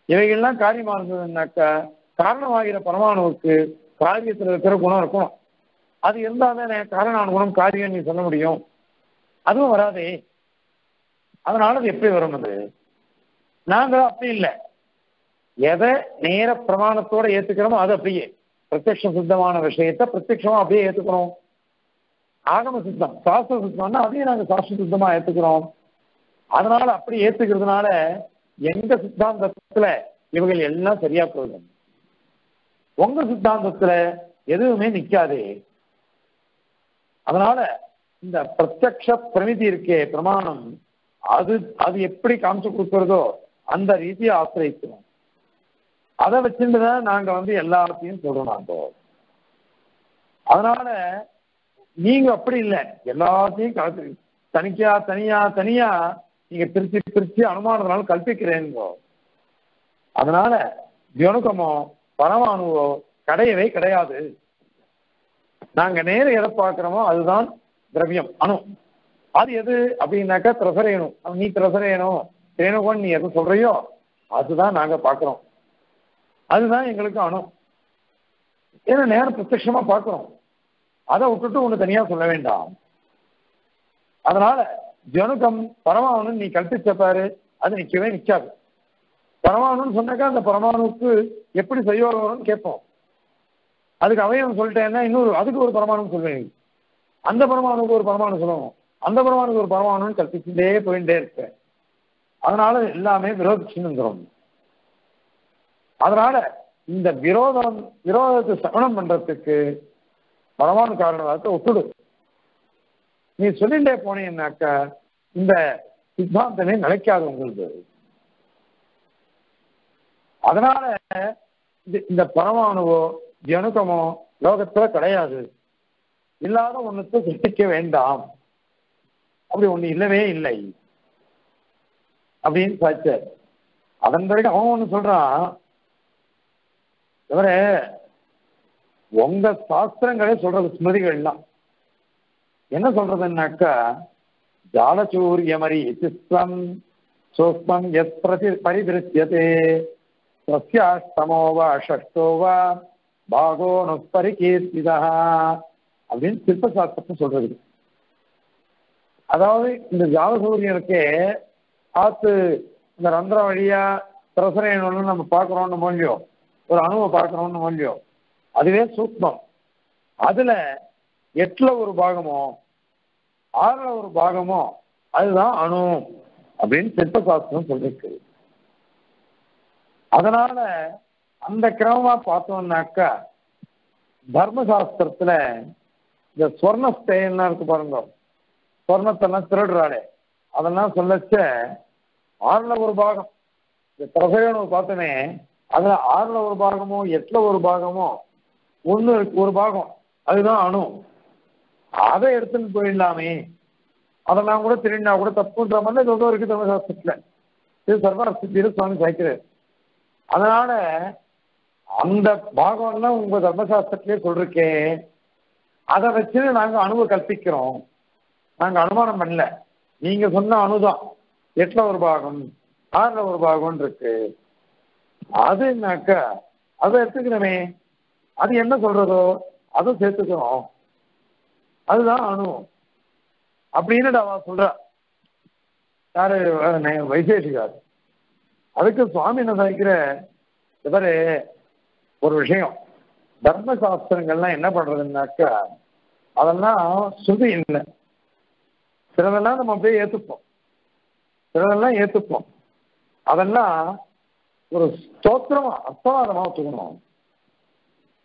இவைகள்லாம் காரியமா இருந்ததுன்னாக்கா காரணமாகிற பரமாணுவுக்கு காரியத்தில் இருக்கிற குணம் இருக்கணும். அது இருந்தால் தானே காரணான குணம் காரியம் நீ சொல்ல முடியும். அதுவும் வராதே. அதனால அது எப்படி வரும் அது? நாங்க அப்படி இல்லை. எதை நேர பிரமாணத்தோட ஏத்துக்கிறோமோ அது அப்படியே. பிரத்யக்ஷ சித்தமான விஷயத்தை பிரத்யட்சமா அப்படியே ஏத்துக்கிறோம். ஆகம சித்தம் சாஸ்திர சித்தம்னா அதையும் நாங்க சாஸ்திர சித்தமா ஏத்துக்கிறோம். அதனால அப்படி ஏத்துக்கிறதுனால எங்க சித்தாந்தத்துல இவர்கள் எல்லாம் சரியா போகுது. உங்க சித்தாந்தத்துல எதுவுமே நிக்காது. அதனால இந்த பிரத்யக்ஷ பிரமிதி இருக்கே பிரமாணம் அது அது எப்படி காமிச்சு கொடுக்கறதோ அந்த ரீதியை ஆசிரியக்கிறோம் அதை வச்சுட்டு தான் நாங்க வந்து எல்லாத்தையும் சொல்றோம் நாங்க. அதனால நீங்க அப்படி இல்லை. எல்லாத்தையும் கலத்து தனிக்கா தனியா தனியா நீங்க பிரிச்சு பிரிச்சு அனுமானத்தினால கல்பிக்கிறேங்கோ அதனால தியோனுகமோ பரமானுவோ கிடையவே கிடையாது. நாங்க நேர எதை பார்க்கிறோமோ அதுதான் திரவியம் அணு. அது எது அப்படின்னாக்கா திரசரேணும் நீ திரசரேணும் ரேணுகோன்னு நீ எதை சொல்றியோ அதுதான் நாங்க பாக்குறோம் அதுதான் எங்களுக்கு அணு. ஏன்னா நேரம் பிரத்யமா பார்க்கிறோம். அதை விட்டுட்டு ஒண்ணு தனியா சொல்ல வேண்டாம். அதனால ஜனுகம் பரமாணு நீ கல்பிச்ச பாரு அது நிக்கவே நிக்காது. பரமாணுன்னு சொன்னாக்கா அந்த பரமாணுக்கு எப்படி செய்யோகம் வரும்னு கேட்போம். அதுக்கு அவயம் சொல்லிட்டேன்னா இன்னொரு அதுக்கு ஒரு பரமாணு சொல்லுவேன். அந்த பரமாணுக்கு ஒரு பரமாணு சொல்லணும். அந்த பரமாணுக்கு ஒரு பரமானு கற்பிச்சுட்டே போயிட்டே இருப்பேன் அதனால எல்லாமே விரோதிச்சுன்னு அதனால இந்த விரோதம் விரோதத்தை சமணம் பண்றதுக்கு பரமாணு காரணத்தை ஒத்துடு. நீ சொல்லிட்டே போனீங்கன்னாக்கா இந்த சித்தாந்தமே நிலைக்காது உங்களுக்கு அதனால இந்த பரமாணுவோ ஜனுக்கமோ லோகத்துல கிடையாது. இல்லாத ஒண்ணுத்தை சிருஷ்டிக்க வேண்டாம். அப்படி ஒண்ணு இல்லவே இல்லை. அப்படின்னு சாச்சார் அதன் பிறகு அவன் ஒண்ணு சொல்றான். இவரே உங்க சாஸ்திரங்களே சொல்றது ஸ்மிருதிகள்லாம். என்ன சொல்றதுன்னாக்கா ஜாலசூரியமரி சிஸ்வம் சூக்மம் எத் பிரதி பரிதிருத்தியதே சசியாஷ்டமோ வா ஷஷ்டோ வா பாகோ பரிகீர்த்திதா அப்படின்னு சிற்பசாஸ்திரத்தை சொல்றது. அதாவது இந்த ஜாதசூரியனுக்கு ஆத்து இந்த ரந்திரம் வழியா பிரசரையணும்னு நம்ம பார்க்குறோம்னு மொழியோ ஒரு அணுவை பார்க்குறோம்னு மொழியோ அதுவே சூக்மம். அதுல எட்டுல ஒரு பாகமோ ஆறுல ஒரு பாகமோ அதுதான் அணு அப்படின்னு சிற்பசாஸ்திரம் சொல்லிருக்கு. அதனால அந்த கிரமமா பார்த்தோம்னாக்கா தர்மசாஸ்திரத்துல இந்த ஸ்வர்ண இருக்கு பாருங்க. சொர்ணத்தெல்லாம் திருடுறாளே. அதெல்லாம் சொல்லச்ச ஆறுல ஒரு பாகம். இந்த பிரசகனு பார்த்தோமே அதுல ஆறுல ஒரு பாகமோ எட்டுல ஒரு பாகமோ ஒன்று ஒரு பாகம். அதுதான் அணு. அதை எடுத்துன்னு போயிடலாமே. அதெல்லாம் கூட திருடினா கூட தப்புன்ற மாதிரி ஏதோ இருக்கு தர்மசாஸ்திரத்துல. இது சர்வரஸ்தியில சுவாமி சாய்க்கிறார். அதனால அந்த பாகம்லாம் உங்க தர்மசாஸ்திரத்திலே சொல்றேன் அதை வச்சு நாங்க அணுவை கற்பிக்கிறோம். நாங்கள் அனுமானம் பண்ணல. நீங்க சொன்ன அணுதான் எட்டுல ஒரு பாகம் ஆறுல ஒரு பாகம் இருக்கு. அது என்னாக்க அதை எடுத்துக்கிறோமே அது என்ன சொல்றதோ அதை சேர்த்துக்கிறோம் அதுதான் அணு. அப்படின்னு அவ சொல்ற. யாரு? வைசேஷிகார் அதுக்கு சுவாமி என்ன சாய்க்கிற இவரு ஒரு விஷயம். தர்மசாஸ்திரங்கள்லாம் என்ன பண்றதுன்னாக்கா அதெல்லாம் சுதி இல்லை. சிலதெல்லாம் நம்ம அப்படியே ஏத்துப்போம். சிலதெல்லாம் ஏத்துப்போம். அதெல்லாம் ஒரு ஸ்தோத்திரமா அர்த்தவாதமா தூக்கணும்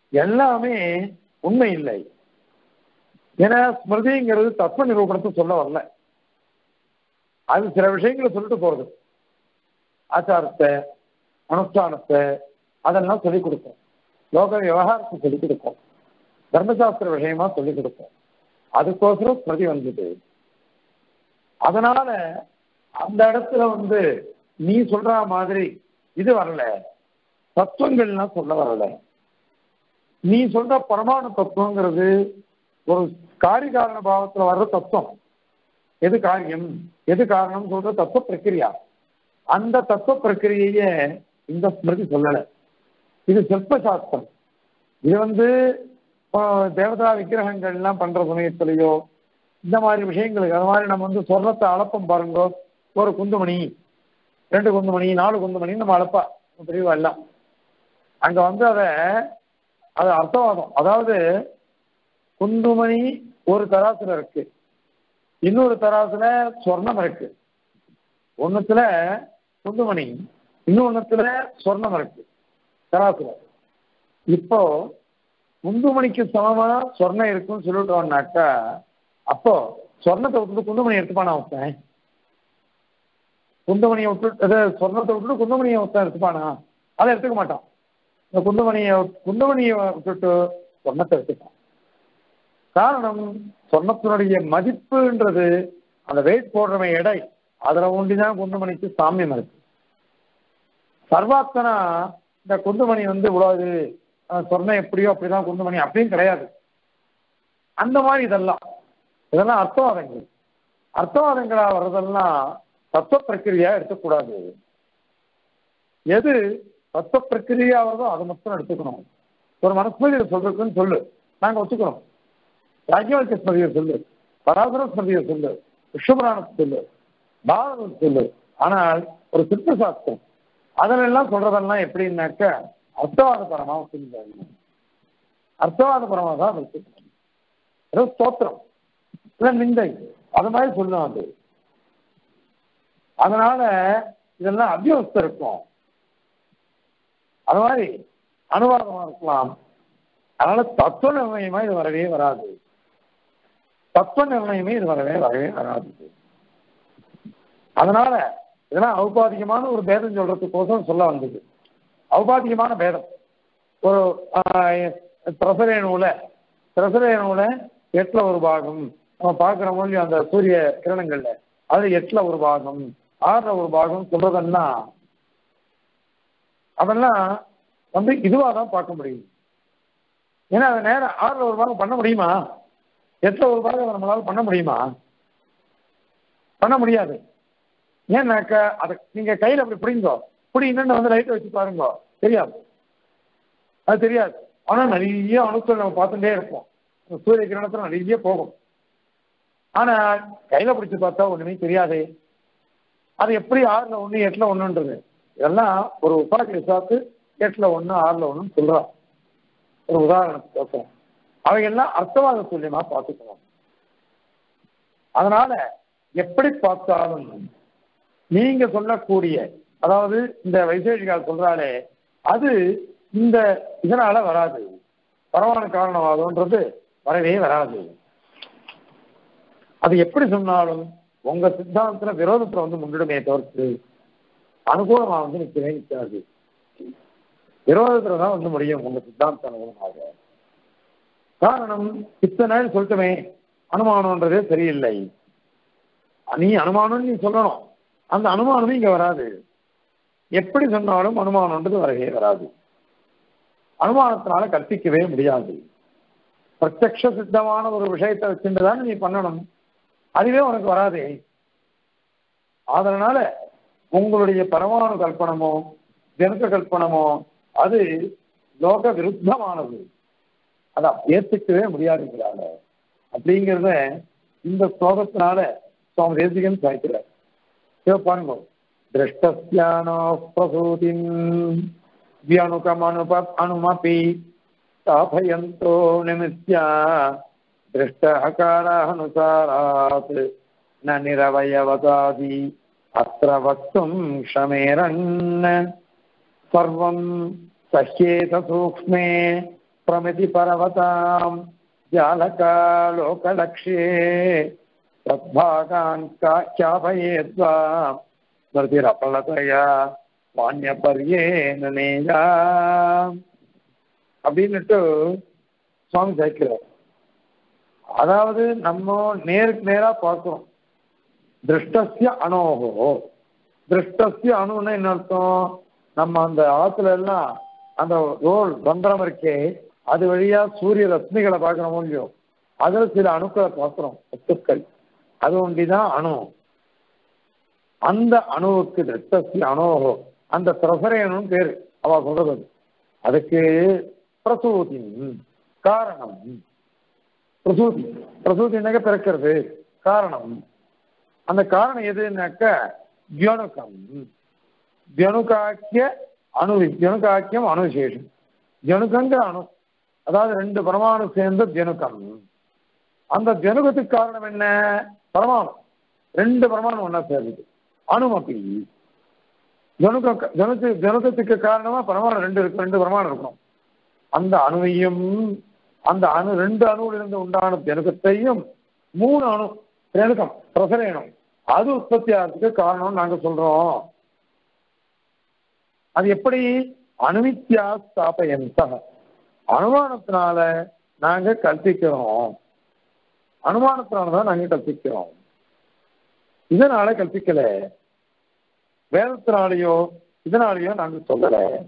எல்லாமே உண்மை இல்லை. ஏன்னா ஸ்மிருதிங்கிறது தத்துவ நிரூபணத்தை சொல்ல வரல. அது சில விஷயங்களை சொல்லிட்டு போறது. ஆச்சாரத்தை அனுஷ்டானத்தை அதெல்லாம் சொல்லிக் கொடுக்கும். லோக விவகாரத்தை சொல்லிக் கொடுக்கும். தர்மசாஸ்திர விஷயமா சொல்லிக் கொடுக்கும். அதுக்கோசரம் ஸ்மிருதி வந்தது. அதனால அந்த இடத்துல வந்து நீ சொல்ற மாதிரி இது வரல. தத்துவங்கள்லாம் சொல்ல வரல. நீ சொல்ற பரமாணு தத்துவங்கிறது ஒரு காரிகாரண பாவத்துல வர்ற தத்துவம். எது காரியம்? எது காரணம் சொல்ற தத்துவ பிரக்கிரியா. அந்த தத்துவ பிரக்கிரியைய இந்த ஸ்மிருதி சொல்லல. இது சிற்ப சாஸ்திரம் இது வந்து தேவதா விக்கிரகங்கள்லாம் பண்ற சமயத்திலேயோ இந்த மாதிரி விஷயங்களுக்கு அது மாதிரி நம்ம வந்து சொர்ணத்தை அளப்பம் பாருங்க. ஒரு குந்துமணி ரெண்டு குந்துமணி நாலு குந்துமணி நம்ம அளப்பா. பிரிவு எல்லாம். அங்க வந்து அதை அது அர்த்தவாதம். அதாவது குந்துமணி ஒரு தராசுல இருக்கு. இன்னொரு தராசுல சொர்ணம் இருக்கு. ஒன்னுத்துல குந்துமணி இன்னொன்னுத்துல சொர்ணம் இருக்கு. தராசுல. இப்போ குந்துமணிக்கு சமமா சொர்ணம் இருக்குன்னு சொல்லிட்டோம்னாக்கா அப்போ சொர்ணத்தை விட்டுட்டு குந்துமணி எடுத்துப்பானா ஒருத்தன். குந்துமணியை விட்டு அதாவது சொர்ணத்தை விட்டுட்டு குந்தமணியை ஒருத்தன் எடுத்துப்பானா? அதை எடுத்துக்க மாட்டான். இந்த குந்தமணியை குந்தமணியை விட்டுட்டு சொர்ணத்தை எடுத்துப்பான். காரணம் சொர்ணத்தினுடைய மதிப்புன்றது அந்த வெயிட் போடுறவன் எடை. அதுல ஒண்டிதான் குண்டுமணிக்கு சாமியம் இருக்கு. சர்வாத்தனா இந்த குண்டுமணி வந்து இவ்வளவு சொர்ணம் எப்படியோ அப்படிதான் குண்டுமணி அப்படின்னு கிடையாது. அந்த மாதிரி இதெல்லாம். இதெல்லாம் அர்த்தவாதங்கள். அர்த்தவாதங்களா வர்றதெல்லாம் தத்துவ பிரக்கிரியா எடுத்துக்கூடாது. எது தத்துவ பிரக்கிரியா வருதோ அதை மட்டும் எடுத்துக்கணும். ஒரு மனஸ்மதியை சொல்றதுன்னு சொல்லு. நாங்க ஒத்துக்கிறோம். யாஜ்யவல்க ஸ்மதியை சொல்லு. பராசர ஸ்மதியை சொல்லு. விஸ்வபுராணத்தை சொல்லு. பாரதம் சொல்லு. ஆனால் ஒரு சிற்ப சாஸ்திரம் அதிலெல்லாம் சொல்றதெல்லாம் எப்படின்னாக்க அர்த்தவாத பரமா வச்சுருந்தாங்க அர்த்தவாத பரமா தான் வச்சுக்கணும் ஏதோ ஸ்தோத்திரம். இல்லை நிந்தை அது மாதிரி சொல்லும் அது. அதனால இதெல்லாம் அபியோஸ்தம் இருக்கும். அது மாதிரி அனுவாதமா இருக்கலாம். அதனால தத்துவ நிர்ணயமா இது வரவே வராது. தத்துவ நிர்ணயமே இது வரவே வரவே வராது. அதனால இதெல்லாம் ஔபாதிகமான ஒரு பேதம் சொல்றதுக்கோசம் சொல்ல வந்தது. ஔபாதிகமான பேதம். ஒரு பிரசரேணுல நூலை எட்டுல ஒரு பாகம். நம்ம பார்க்குற மாதிரி அந்த சூரிய கிரணங்கள்ல. அது எட்டுல ஒரு பாகம் ஆறுல ஒரு பாகம் சொல்றதெல்லாம் அதெல்லாம் வந்து இதுவாக தான் பார்க்க முடியும். ஏன்னா அதை நேரம் ஆறுல ஒரு பாகம் பண்ண முடியுமா? எட்டுல ஒரு பாகம் நம்மளால பண்ண முடியுமா? பண்ண முடியாது. ஏன்னாக்க அதை நீங்க கையில அப்படி பிடிங்கோ. இப்படி இன்னொன்று வந்து லைட்டை வச்சு பாருங்க. தெரியாது. அது தெரியாது. ஆனா நிறைய அணுக்கள் நம்ம பார்த்துட்டே இருப்போம். சூரிய கிரணத்துல நிறைய போகும். ஆனா கையில பிடிச்சு பார்த்தா ஒண்ணுமே தெரியாது. அது எப்படி ஆறுல ஒண்ணு எட்டுல ஒண்ணுன்றது. இதெல்லாம் ஒரு உபாதி சாத்து எட்டுல ஒண்ணு ஆறுல ஒண்ணுன்னு சொல்றான் ஒரு உதாரணத்துக்கு அவையெல்லாம் அர்த்தவாத துல்லியமா பார்த்துக்கணும் அதனால எப்படி பார்த்தாலும் நீங்க சொல்லக்கூடிய அதாவது இந்த வைசேஷிகால் சொல்றாலே அது இந்த இதனால வராது. பரவான காரணவாதம்ன்றது வரவே வராது. அது எப்படி சொன்னாலும் உங்க சித்தாந்தத்துல விரோதத்துல வந்து முன்னிடுமே தவிர்த்து அனுகூலமா வந்து நிற்கவே நிற்காது விரோதத்துல தான் வந்து முடியும் உங்க சித்தாந்த அனுகூலமாக. காரணம் இத்தனை நாள் சொல்லிட்டுமே அனுமானம்ன்றதே சரியில்லை. நீ அனுமானம் நீ சொல்லணும். அந்த அனுமானமே இங்க வராது. எப்படி சொன்னாலும் அனுமானம்ன்றது வரவே வராது. அனுமானத்தினால கற்பிக்கவே முடியாது. பிரத்யக்ஷ சித்தமான ஒரு விஷயத்தை வச்சுட்டுதான் நீ பண்ணணும். அதுவே உனக்கு வராதே. அதனால உங்களுடைய பரமாணு கல்பனமோ ஜனக கல்பனமோ அது லோக விருத்தமானது. அதை ஏற்றுக்கவே முடியாதுங்கிறாங்க அப்படிங்கிறத இந்த ஸ்லோகத்தினால சுவாமி தேசிகன் சாய்க்கிறார். இதை பாருங்க. திருஷ்டஸ்யானோ பிரசூதிம் வியணுகமனுப அனுமபி ஸ்தாபயந்தோ நிமித்தியா दृष्टहकारानुसारात् न निरवयवतादि अत्र वक्तुम् क्षमेरन् सर्वम् सह्येत सूक्ष्मे प्रमिति परवताम् जालकालोकलक्ष्ये तद्भागान् ख्यापयेद्वा स्मृतिरपलतया வாணியப்பரியேன நேயா அப்படின்னுட்டு சுவாமி சேர்க்கிறார் அதாவது நம்ம நேருக்கு நேரா பார்க்கிறோம். திருஷ்டசிய அணோகோ. திருஷ்டசிய அணுன்னா என்ன அர்த்தம்? நம்ம அந்த ஆத்துல எல்லாம் அந்த ரோல் ரந்திரம் இருக்கே அது வழியா சூரிய ரஷ்மிகளை பார்க்கிறோமோ இல்லையோ அதுல சில அணுக்களை பார்க்கிறோம் வஸ்துக்கள் அது ஒண்டிதான் அணு. அந்த அணுவுக்கு திருஷ்டசிய அணோகோ. அந்த பிரசரேனும் பேரு. அவ சொல்றது. அதுக்கு பிரசூதி. காரணம். பிரசூதி பிரசூதினாக்க பிறக்கிறது? காரணம். அந்த காரணம் எதுனாக்க ஜனுக்கம் ஜனுக்காக்கிய அணு ஜனுக்காக்கியம் அணுவிசேஷம். ஜனுக்கங்கிற அணு. அதாவது ரெண்டு பரமாணு சேர்ந்த ஜனுக்கம் அந்த ஜனுகத்துக்கு காரணம் என்ன? பரமாணு. ரெண்டு பரமாணு ஒன்னா சேருது. அணுமப்பி. ஜனுக்க ஜனுக்கு ஜனுக்கத்துக்கு காரணமா பரமாணு ரெண்டு இருக்கு ரெண்டு பரமாணு இருக்கணும். அந்த அணுவையும் அந்த அணு ரெண்டு அணுவிலிருந்து உண்டான ஜனுக்கத்தையும் மூணு அணு ரேணுக்கம் பிரசரேணம் அது உற்பத்தி ஆகிறதுக்கு காரணம் நாங்க சொல்றோம். அது எப்படி? அணுவித்யா ஸ்தாபயந்த அனுமானத்தினால நாங்க கற்பிக்கிறோம். அனுமானத்தினாலதான் நாங்க கல்பிக்கிறோம் இதனால கல்பிக்கல வேதத்தினாலேயோ இதனாலேயோ நாங்க சொல்லல.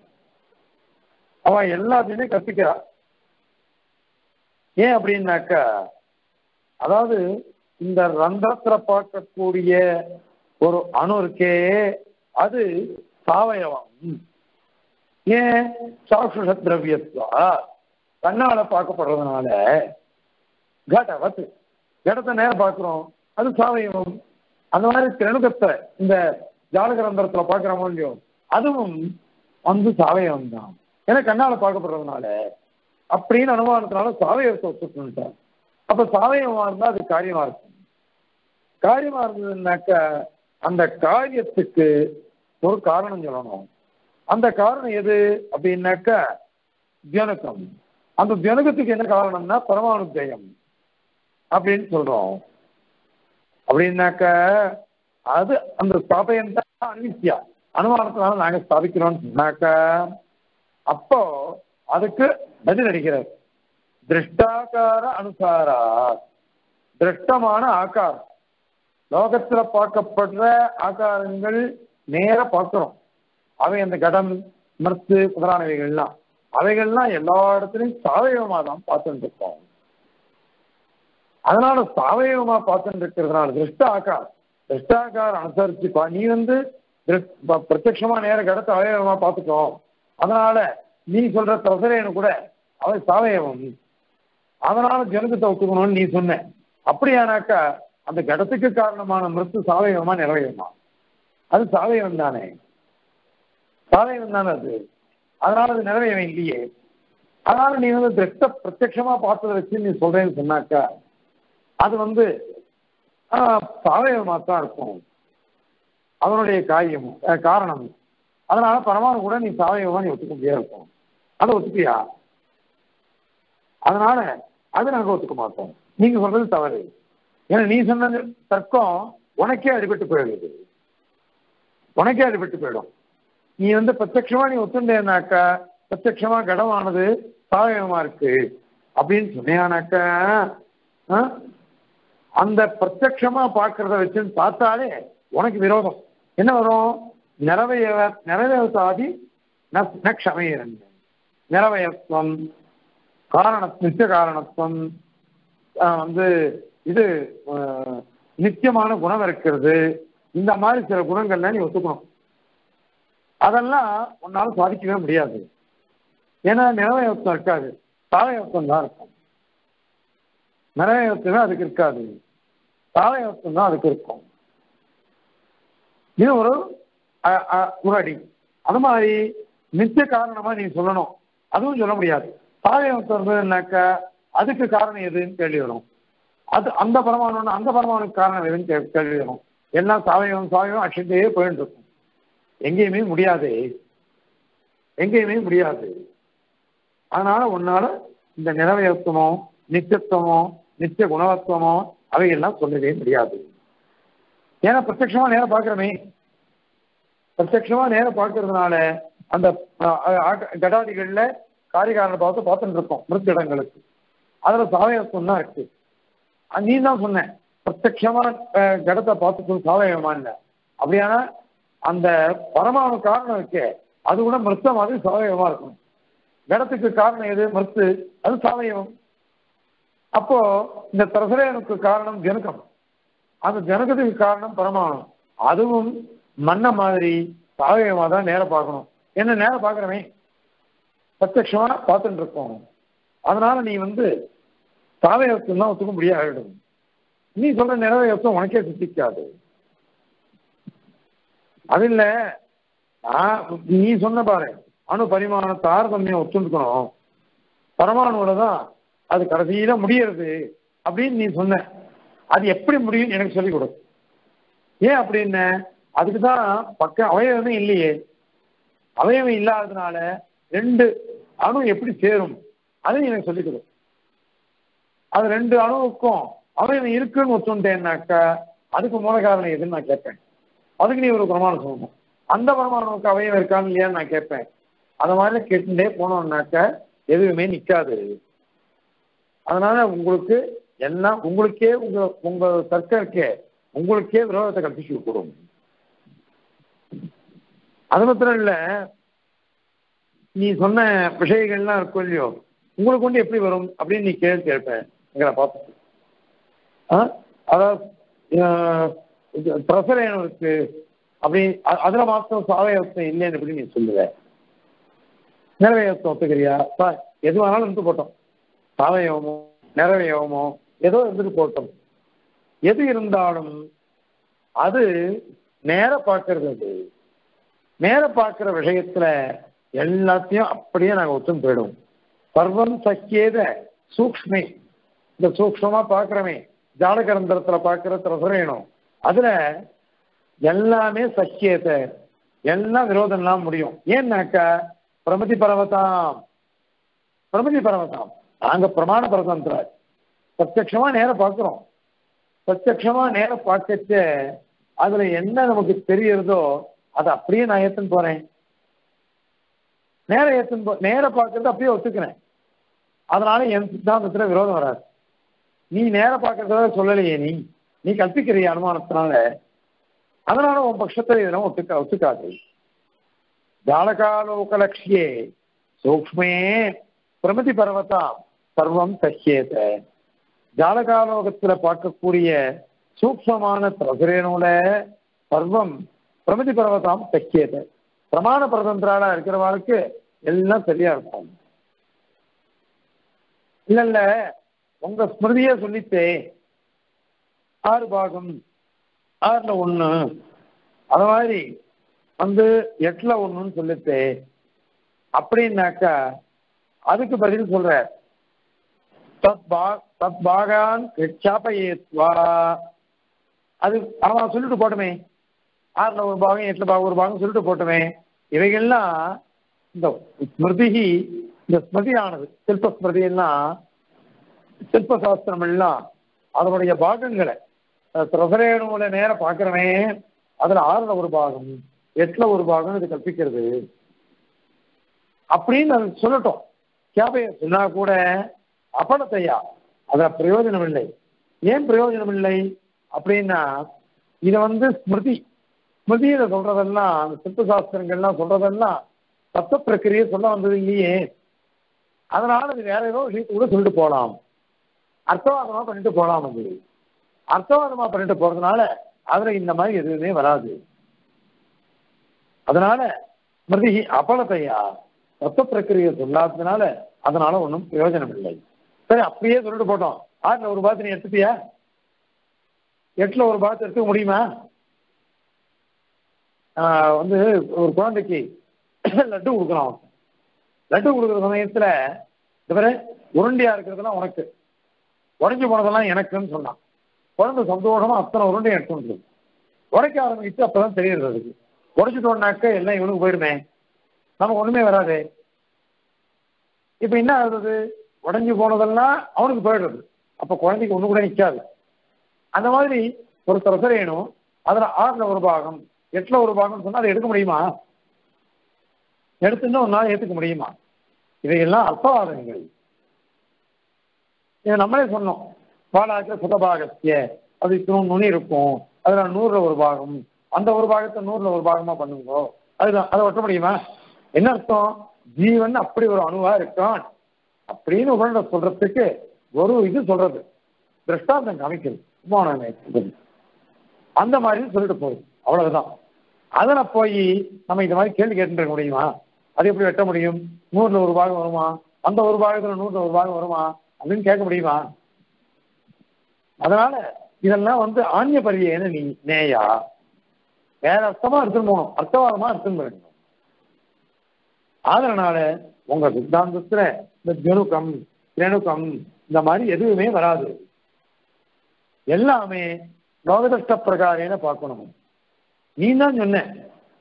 அவன் எல்லாத்தையுமே கற்பிக்கிறான். ஏன் அப்படின்னாக்கா அதாவது இந்த ரந்தத்தில் பார்க்கக்கூடிய ஒரு அணு இருக்கே அது சாவயவம். ஏன்? சாக்ஷுஷ திரவியத்துவா? கண்ணால பார்க்கப்படுறதுனால. கடவத்து கடத்தை நேரம் பார்க்கிறோம். அது சாவயவம். அந்த மாதிரி திரணுகத்தை இந்த ஜாலகரந்திரத்துல பார்க்கிறோமோ இல்லையோ அதுவும் வந்து சாவயவம் தான் ஏன்னா கண்ணால பார்க்கப்படுறதுனால. அப்படின்னு அனுமானத்தினால சாவையை ஒத்துக்கணுட்டார் அப்ப சாவயவமா இருந்தா அது காரியமா இருக்கும். காரியமா இருந்ததுனாக்க அந்த காரியத்துக்கு ஒரு காரணம் சொல்லணும். அந்த காரணம் எது அப்படின்னாக்க தியனுக்கம் அந்த தியனுக்கத்துக்கு என்ன காரணம்னா பரமாணு ஜெயம் அப்படின்னு சொல்றோம். அப்படின்னாக்க அது அந்த ஸ்தாபயம் தான் அனித்யா. அனுமானத்தினால நாங்க ஸ்தாபிக்கிறோம்னு சொன்னாக்க அப்போ அதுக்கு பதில் அடிக்கிறார். திருஷ்டாக்கார அனுசாரா திருஷ்டமான ஆக்காரம் லோகத்துல பார்க்கப்படுற ஆகாரங்கள் நேர பார்க்கிறோம். அவை அந்த கடம் மருத்து முதலானவைகள்லாம் அவைகள்லாம். எல்லா இடத்துலையும் சாவயவமா தான் பார்த்துட்டு இருக்கோம் அதனால சாவயவமா பார்த்துட்டு இருக்கிறதுனால திருஷ்ட ஆகாரம் திருஷ்டாக்கார அனுசரிச்சுப்பா நீ வந்து திருஷ்- ப- நேர கடத்தை அவயவமா பார்த்துட்டோம் அதனால நீ சொல்ற பிரசரேனு கூட அவன் சாவயவம் அதனால ஜனகத்தை ஒத்துக்கணும்னு நீ சொன்ன. அப்படியானாக்கா அந்த கடத்துக்கு காரணமான மிருத்து சாவயவமா நிறைவேறுமா அது சாவயவம் தானே. சாவயவம் தானே அது. அதனால அது நிறைவேறும் இல்லையே. அதனால நீ வந்து திரட்ட பிரத்யக்ஷமா பார்த்ததை வச்சு நீ சொல்றேன்னு சொன்னாக்கா அது வந்து சாவயவமா தான் இருக்கும். அதனுடைய காரியம் காரணம். அதனால பரமானு கூட நீ சாவயவமா நீ ஒத்துக்க முடியாது இருக்கும் அதை ஒத்துப்பியா அதனால அதை நாங்க ஒத்துக்க மாட்டோம். நீங்க சொல்றது தவறு. ஏன்னா நீ சொன்னது தர்க்கம் உனக்கே அடிபட்டு போயிடுது. உனக்கே அடிபட்டு போயிடும். நீ வந்து பிரத்யட்சமா நீ ஒத்துண்டேனாக்கா பிரத்யட்சமா கடமானது சாதகமா இருக்கு. அப்படின்னு சொன்னியானாக்கா ஆ? அந்த பிரத்யமா பார்க்கறத வச்சு பார்த்தாலே உனக்கு விரோதம். என்ன வரும்? நிறவைய நிறவேசாதி ந க்ஷமையன் நிறவயத்துவம் காரண நித்திய காரணத்துவம் வந்து இது நித்தியமான குணம் இருக்கிறது. இந்த மாதிரி சில குணங்கள்லாம் நீ ஒத்துக்கணும். அதெல்லாம் உன்னால சாதிக்கவே முடியாது. ஏன்னா நிறவயத்துவம் இருக்காது. தாவயத்துவம் தான் இருக்கும் நிறைவேற்றமே அதுக்கு இருக்காது. தாவயத்துவம் தான் அதுக்கு இருக்கும். இது ஒரு அ- ஒரு அடி அது மாதிரி நித்திய காரணமா நீ சொல்லணும். அதுவும் சொல்ல முடியாது. தாவயத்துவம் இருந்ததுன்னாக்கா அதுக்கு காரணம் எதுன்னு கேள்வி வரும். அது அந்த பரமானு அந்த பரமானுக்கு காரணம் எதுன்னு கே- கேள்வி வரும். எல்லாம் சாவயம் சாவயம் அக்ஷத்தையே போயிட்டு இருக்கும். எங்கேயுமே முடியாது. எங்கேயுமே முடியாது. அதனால உன்னால இந்த நிலவயத்துவமோ நித்தியத்துவமோ நித்திய குணவத்துவமோ அவையெல்லாம் சொல்லவே முடியாது. ஏன்னா பிரத்யமா நேரம் பார்க்குறோமே. பிரத்யமா நேரம் பார்க்கறதுனால அந்த அஹ், கடாதிகள்ல காரிகாரனை பார்த்து பார்த்துட்டு இருக்கோம் மிருத்திடங்களுக்கு அதுல சாவயவம் தான் இருக்கு. அது நீ தான் சொன்ன பிரத்யமான அஹ், கடத்தை பார்த்து சாவயவமான அப்படியான அந்த பரமாணு காரணம் இருக்கே அது கூட மிருத்த மாதிரி சாவயவமா இருக்கும் கடத்துக்கு காரணம் எது? மிருத்து. அது சாவயவம் அப்போ இந்த பிரசரேனுக்கு காரணம் ஜனகம். அந்த ஜனகத்துக்கு காரணம் பரமாணு. அதுவும் மன்ன மாதிரி சாவயமா தான் நேரம் பார்க்கணும். என்ன நேரம் பார்க்கறவே பிரத்யட்சமா பார்த்துட்டு இருக்கோம். அதனால நீ வந்து சாவயத்துவம் தான் ஒத்துக்க முடியாது நீ சொல்ற நிறைவேற்றம் உனக்கே சித்திக்காது. அது இல்ல நீ சொன்ன பாரு அணு பரிமாண தாரதமியம் ஒத்துக்கணும். பரமாணுல தான் அது கடைசியில முடியறது அப்படின்னு நீ சொன்ன. அது எப்படி முடியும் எனக்கு சொல்லிக் கொடு. ஏன் அப்படின்னு அதுக்கு தான் பக்க அவயவமே இல்லையே. அவயவம் இல்லாததுனால ரெண்டு அணு எப்படி சேரும்? அதையும் எனக்கு சொல்லிக் கொடு. அது ரெண்டு அணுவுக்கும் அவன் இருக்குன்னு ஒத்துட்டேன்னாக்கா அதுக்கு மூல காரணம் எதுன்னு நான் கேட்பேன். அதுக்கு நீ ஒரு பிரமாணம் சொல்லணும் அந்த பிரமாணமுக்கு அவயம் இருக்கான்னு இல்லையான்னு நான் கேட்பேன். அந்த மாதிரி கேட்டுட்டே போனோம்னாக்க எதுவுமே நிற்காது அதனால உங்களுக்கு எல்லாம் உங்களுக்கே உங்க உங்க சர்க்கருக்கே உங்களுக்கே விரோதத்தை கற்பிச்சு கொடுக்கும் அது மாத்திரம் இல்லை நீ சொன்ன விஷயங்கள்லாம் இருக்கும் இல்லையோ உங்களுக்கு கொண்டு எப்படி வரும் அப்படின்னு நீ கேள்வி கேட்பேன் எங்களை பார்த்து ஆ? அதாவது ஆஹ், பிரசரேனம் இருக்கு? அப்படி அதில் அதுல மாத்திரம் சாவயவத்தம் இல்லைன்னு எப்படி நீ சொல்லுவ? நிறைவேயத்தம் ஒத்துக்கிறியா? பா, எது வேணாலும் இருந்து போட்டோம். சாவயவமோ நிறைவேயவமோ ஏதோ இருந்துட்டு போட்டோம். எது இருந்தாலும் அது நேர பார்க்கறது. அது நேர பார்க்கிற விஷயத்துல எல்லாத்தையும் அப்படியே நாங்கள் ஒத்துன்னு போயிடுவோம். சர்வம் சக்கியத சூக்ஷ்மே. இந்த சூக்மமா பார்க்கிறோமே. ஜாலகரந்திரத்துல பார்க்கிற ரசரேணும் அதுல எல்லாமே சக்கியத. எல்லாம் விரோதம் எல்லாம் முடியும். ஏன்னாக்கா பிரமதி பர்வதாம். பிரமதி பர்வதாம். நாங்கள் பிரமாண பரதந்திர பிரத்யட்சமா நேரம் பார்க்குறோம். பிரத்யட்சமா நேரம் பார்க்கச்ச அதுல என்ன நமக்கு தெரியறதோ அதை அப்படியே நான் ஏத்துன்னு போறேன். நேரம் ஏத்துன்னு போ நேர பார்க்கறது அப்படியே ஒத்துக்கிறேன். அதனால என் சித்தாந்தத்துல விரோதம் வராது. நீ நேர பார்க்கறத சொல்லலையே நீ. நீ கற்பிக்கிறிய அனுமானத்தினால. அதனால உன் பட்சத்தை இதெல்லாம் ஒத்துக்க ஒத்துக்காது. ஜாலகாலோகலட்சியே சூக்ஷ்மே பிரமதி பர்வதாம் சர்வம் தஷ்யேத ஜாலகாலோகத்துல பார்க்கக்கூடிய சூக்ஷ்மமான பிரசுரேனோட சர்வம் பிரமதி பர்வதாம் தஷ்யேத பிரமாண பரதந்திரால இருக்கிறவாளுக்கு எல்லாம் சரியா இருக்கும் இல்ல இல்ல உங்க ஸ்மிருதிய சொல்லித்தே. ஆறு பாகம் ஆறுல ஒண்ணு. அது மாதிரி வந்து எட்டுல ஒண்ணுன்னு சொல்லித்தே. அப்படின்னாக்கா அதுக்கு பதில் சொல்ற தத் பாகான் அது அவன் சொல்லிட்டு போட்டுமே. ஆறுல ஒரு பாகம் எட்டுல பாகம் ஒரு பாகம் சொல்லிட்டு போட்டுவேன் இவைகள்லாம் இந்த ஸ்மிருதி இந்த ஸ்மிருதியானது சிற்ப ஸ்மிருதி எல்லாம் சில்ப சாஸ்திரம் எல்லாம் அதனுடைய பாகங்களை பிரசரேணுல நேரம் பார்க்கிறவன் அதுல ஆறுல ஒரு பாகம் எட்டுல ஒரு பாகம் இது கற்பிக்கிறது. அப்படின்னு அது சொல்லட்டும். கேபைய சொன்னா கூட அபலத்தையா அதுல பிரயோஜனம் இல்லை ஏன் பிரயோஜனம் இல்லை அப்படின்னா இதை வந்து ஸ்மிருதி ஸ்மிருதியில சொல்றதெல்லாம் அந்த சிற்ப சாஸ்திரங்கள்லாம் சொல்றதெல்லாம் தத்துவ பிரக்கிரியை சொல்ல வந்தது இல்லையே. அதனால அது வேற ஏதோ விஷயத்தை கூட சொல்லிட்டு போகலாம் அர்த்தவாதமா பண்ணிட்டு போகலாம் அது. அர்த்தவாதமா பண்ணிட்டு போறதுனால அதுல இந்த மாதிரி எதுவுமே வராது. அதனால ஸ்மிருதி அபலத்தையா தத்துவ பிரக்கிரியை சொல்லாததுனால அதனால ஒன்றும் பிரயோஜனம் இல்லை சரி அப்படியே சொல்லிட்டு போட்டோம். ஆறுல ஒரு பாத்து நீ எடுத்துட்டியா? எட்டுல ஒரு பாத்து எடுத்துக்க முடியுமா? வந்து ஒரு குழந்தைக்கு லட்டு கொடுக்குறான் லட்டு கொடுக்குற சமயத்துல இவரு உருண்டியா இருக்கிறதெல்லாம் உனக்கு. உடஞ்சி போனதெல்லாம் எனக்குன்னு சொன்னான். குழந்தை சந்தோஷமா அத்தனை உருண்டை எடுத்துட்டு உடைக்க ஆரம்பிச்சு அப்பதான் தெரியுது அதுக்கு. உடைச்சிட்டோம்னாக்க எல்லாம் இவனுக்கு போயிடுமே. நமக்கு ஒண்ணுமே வராது. இப்ப என்ன ஆகுறது உடஞ்சி போனதெல்லாம் அவனுக்கு போயிடுறது அப்ப குழந்தைக்கு ஒண்ணு கூட நிற்காது அந்த மாதிரி ஒரு பிரசரையணும் அதுல ஆறுல ஒரு பாகம். எட்டில் ஒரு பாகம் சொன்னால் அதை எடுக்க முடியுமா? எடுத்துன்னா ஒரு நாள் ஏற்றுக்க முடியுமா? இவையெல்லாம் அர்த்தவாதங்கள் இதை நம்மளே சொன்னோம். பாலாக்க சுகபாகத்திய. அது இத்தனும் நுனி இருக்கும். அதில் நூறில் ஒரு பாகம். அந்த ஒரு பாகத்தை நூறில் ஒரு பாகமாக பண்ணுங்களோ அதுதான். அதை ஒட்ட முடியுமா? என்ன அர்த்தம்? ஜீவன் அப்படி ஒரு அணுவா இருக்கான். அப்படின்னு உடனே சொல்றதுக்கு ஒரு இது சொல்றது. திருஷ்டாந்தம் காமிக்கிறது உபமானம் அந்த மாதிரி சொல்லிட்டு போகுது. அவ்வளவுதான். அதில் போய் நம்ம இந்த மாதிரி கேள்வி கேட்டுருக்க முடியுமா? அது எப்படி வெட்ட முடியும்? நூறுல ஒரு பாகம் வருமா? அந்த ஒரு பாகத்தில் நூறுல ஒரு பாகம் வருமா? அப்படின்னு கேட்க முடியுமா? அதனால இதெல்லாம் வந்து ஆன்ய பரியேன்னு நீ நேயா? வேற அர்த்தமா எடுத்துன்னு போகணும் அர்த்தவாதமா எடுத்துன்னு போயிடணும் அதனால உங்க சித்தாந்தத்துல இந்த ஜனுக்கம் திரணுக்கம் இந்த மாதிரி எதுவுமே வராது. எல்லாமே லோகதஷ்ட பிரகாரேன பார்க்கணும். நீ தான் சொன்ன.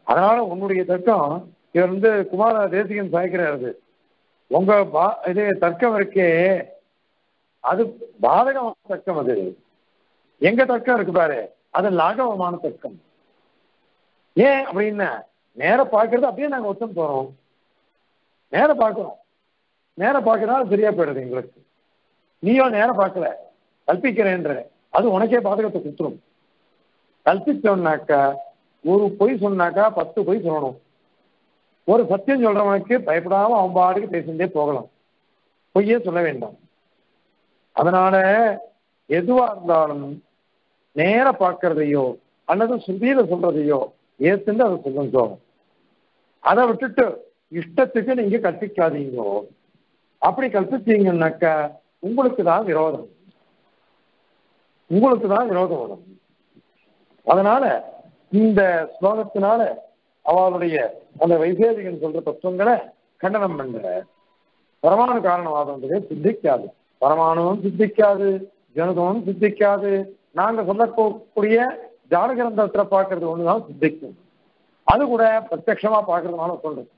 அதனால உன்னுடைய தர்க்கம் இவர் வந்து குமார தேசிகன் சாய்க்கிறாரு உங்க பா இது தர்க்கம் இருக்கே. அது பாதகமான தர்க்கம் அது. எங்க தர்க்கம் இருக்கு பாரு? அது லாகவமான தர்க்கம். ஏன் அப்படின்னா நேர பார்க்கறது அப்படியே நாங்க ஒத்தம் போறோம். நேர பார்க்கிறோம். நேர பார்க்கறதுனால சரியா போயிடுது எங்களுக்கு. நீயோ நேரம் பார்க்கல. கல்பிக்கிறேன்ற அது உனக்கே பாதகத்தை கொடுத்துரும். கல்பிச்சோம்னாக்கா ஒரு பொய் சொன்னாக்கா பத்து பொய் சொல்லணும். ஒரு சத்தியம் சொல்றவனுக்கு பயப்படாம அவன் பாட்டுக்கு பேசிட்டே போகலாம். பொய்யே சொல்ல வேண்டாம். அதனால எதுவா இருந்தாலும் நேர பார்க்கறதையோ அல்லது சுதியில சொல்றதையோ ஏத்துண்டு அதை சொல்லுங்க அதை விட்டுட்டு இஷ்டத்துக்கு நீங்க கற்பிக்காதீங்க. அப்படி கற்பிச்சீங்கன்னாக்கா உங்களுக்கு தான் விரோதம். உங்களுக்கு தான் விரோதம் வரும். அதனால இந்த ஸ்லோகத்தினால அவளுடைய அந்த வைசேதிகன் சொல்ற தத்துவங்களை கண்டனம் பண்ற. பரமாணு காரணவாதம் சித்திக்காது. பரமாணுவும் சித்திக்காது ஜனதமும் சித்திக்காது. நாங்க சொல்லக்கூடிய ஜானகிரந்தத்துல பார்க்கறது ஒண்ணுதான் சித்திக்கும். அது கூட பிரத்யமா பார்க்கறதுனால சொல்றது.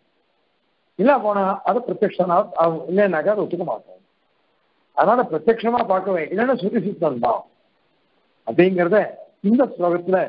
இல்ல போனா அது பிரத்யட்சனா இல்லைன்னாக்கா அது ஒத்துக்க மாட்டோம். அதனால பிரத்யமா பார்க்கவே இல்லைன்னா சுத்தி சித்தம் தான் அப்படிங்கிறத இந்த ஸ்லோகத்துல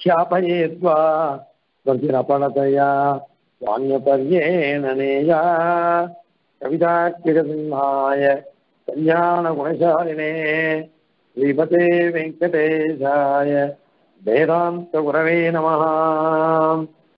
ख्यापयेद्वा वज्रपणतया वाण्यपर्येण नेया कविताख्यसिंहाय कल्याणगुणशालिने श्रीमते वेङ्कटेशाय वेदान्तगुरवे नमः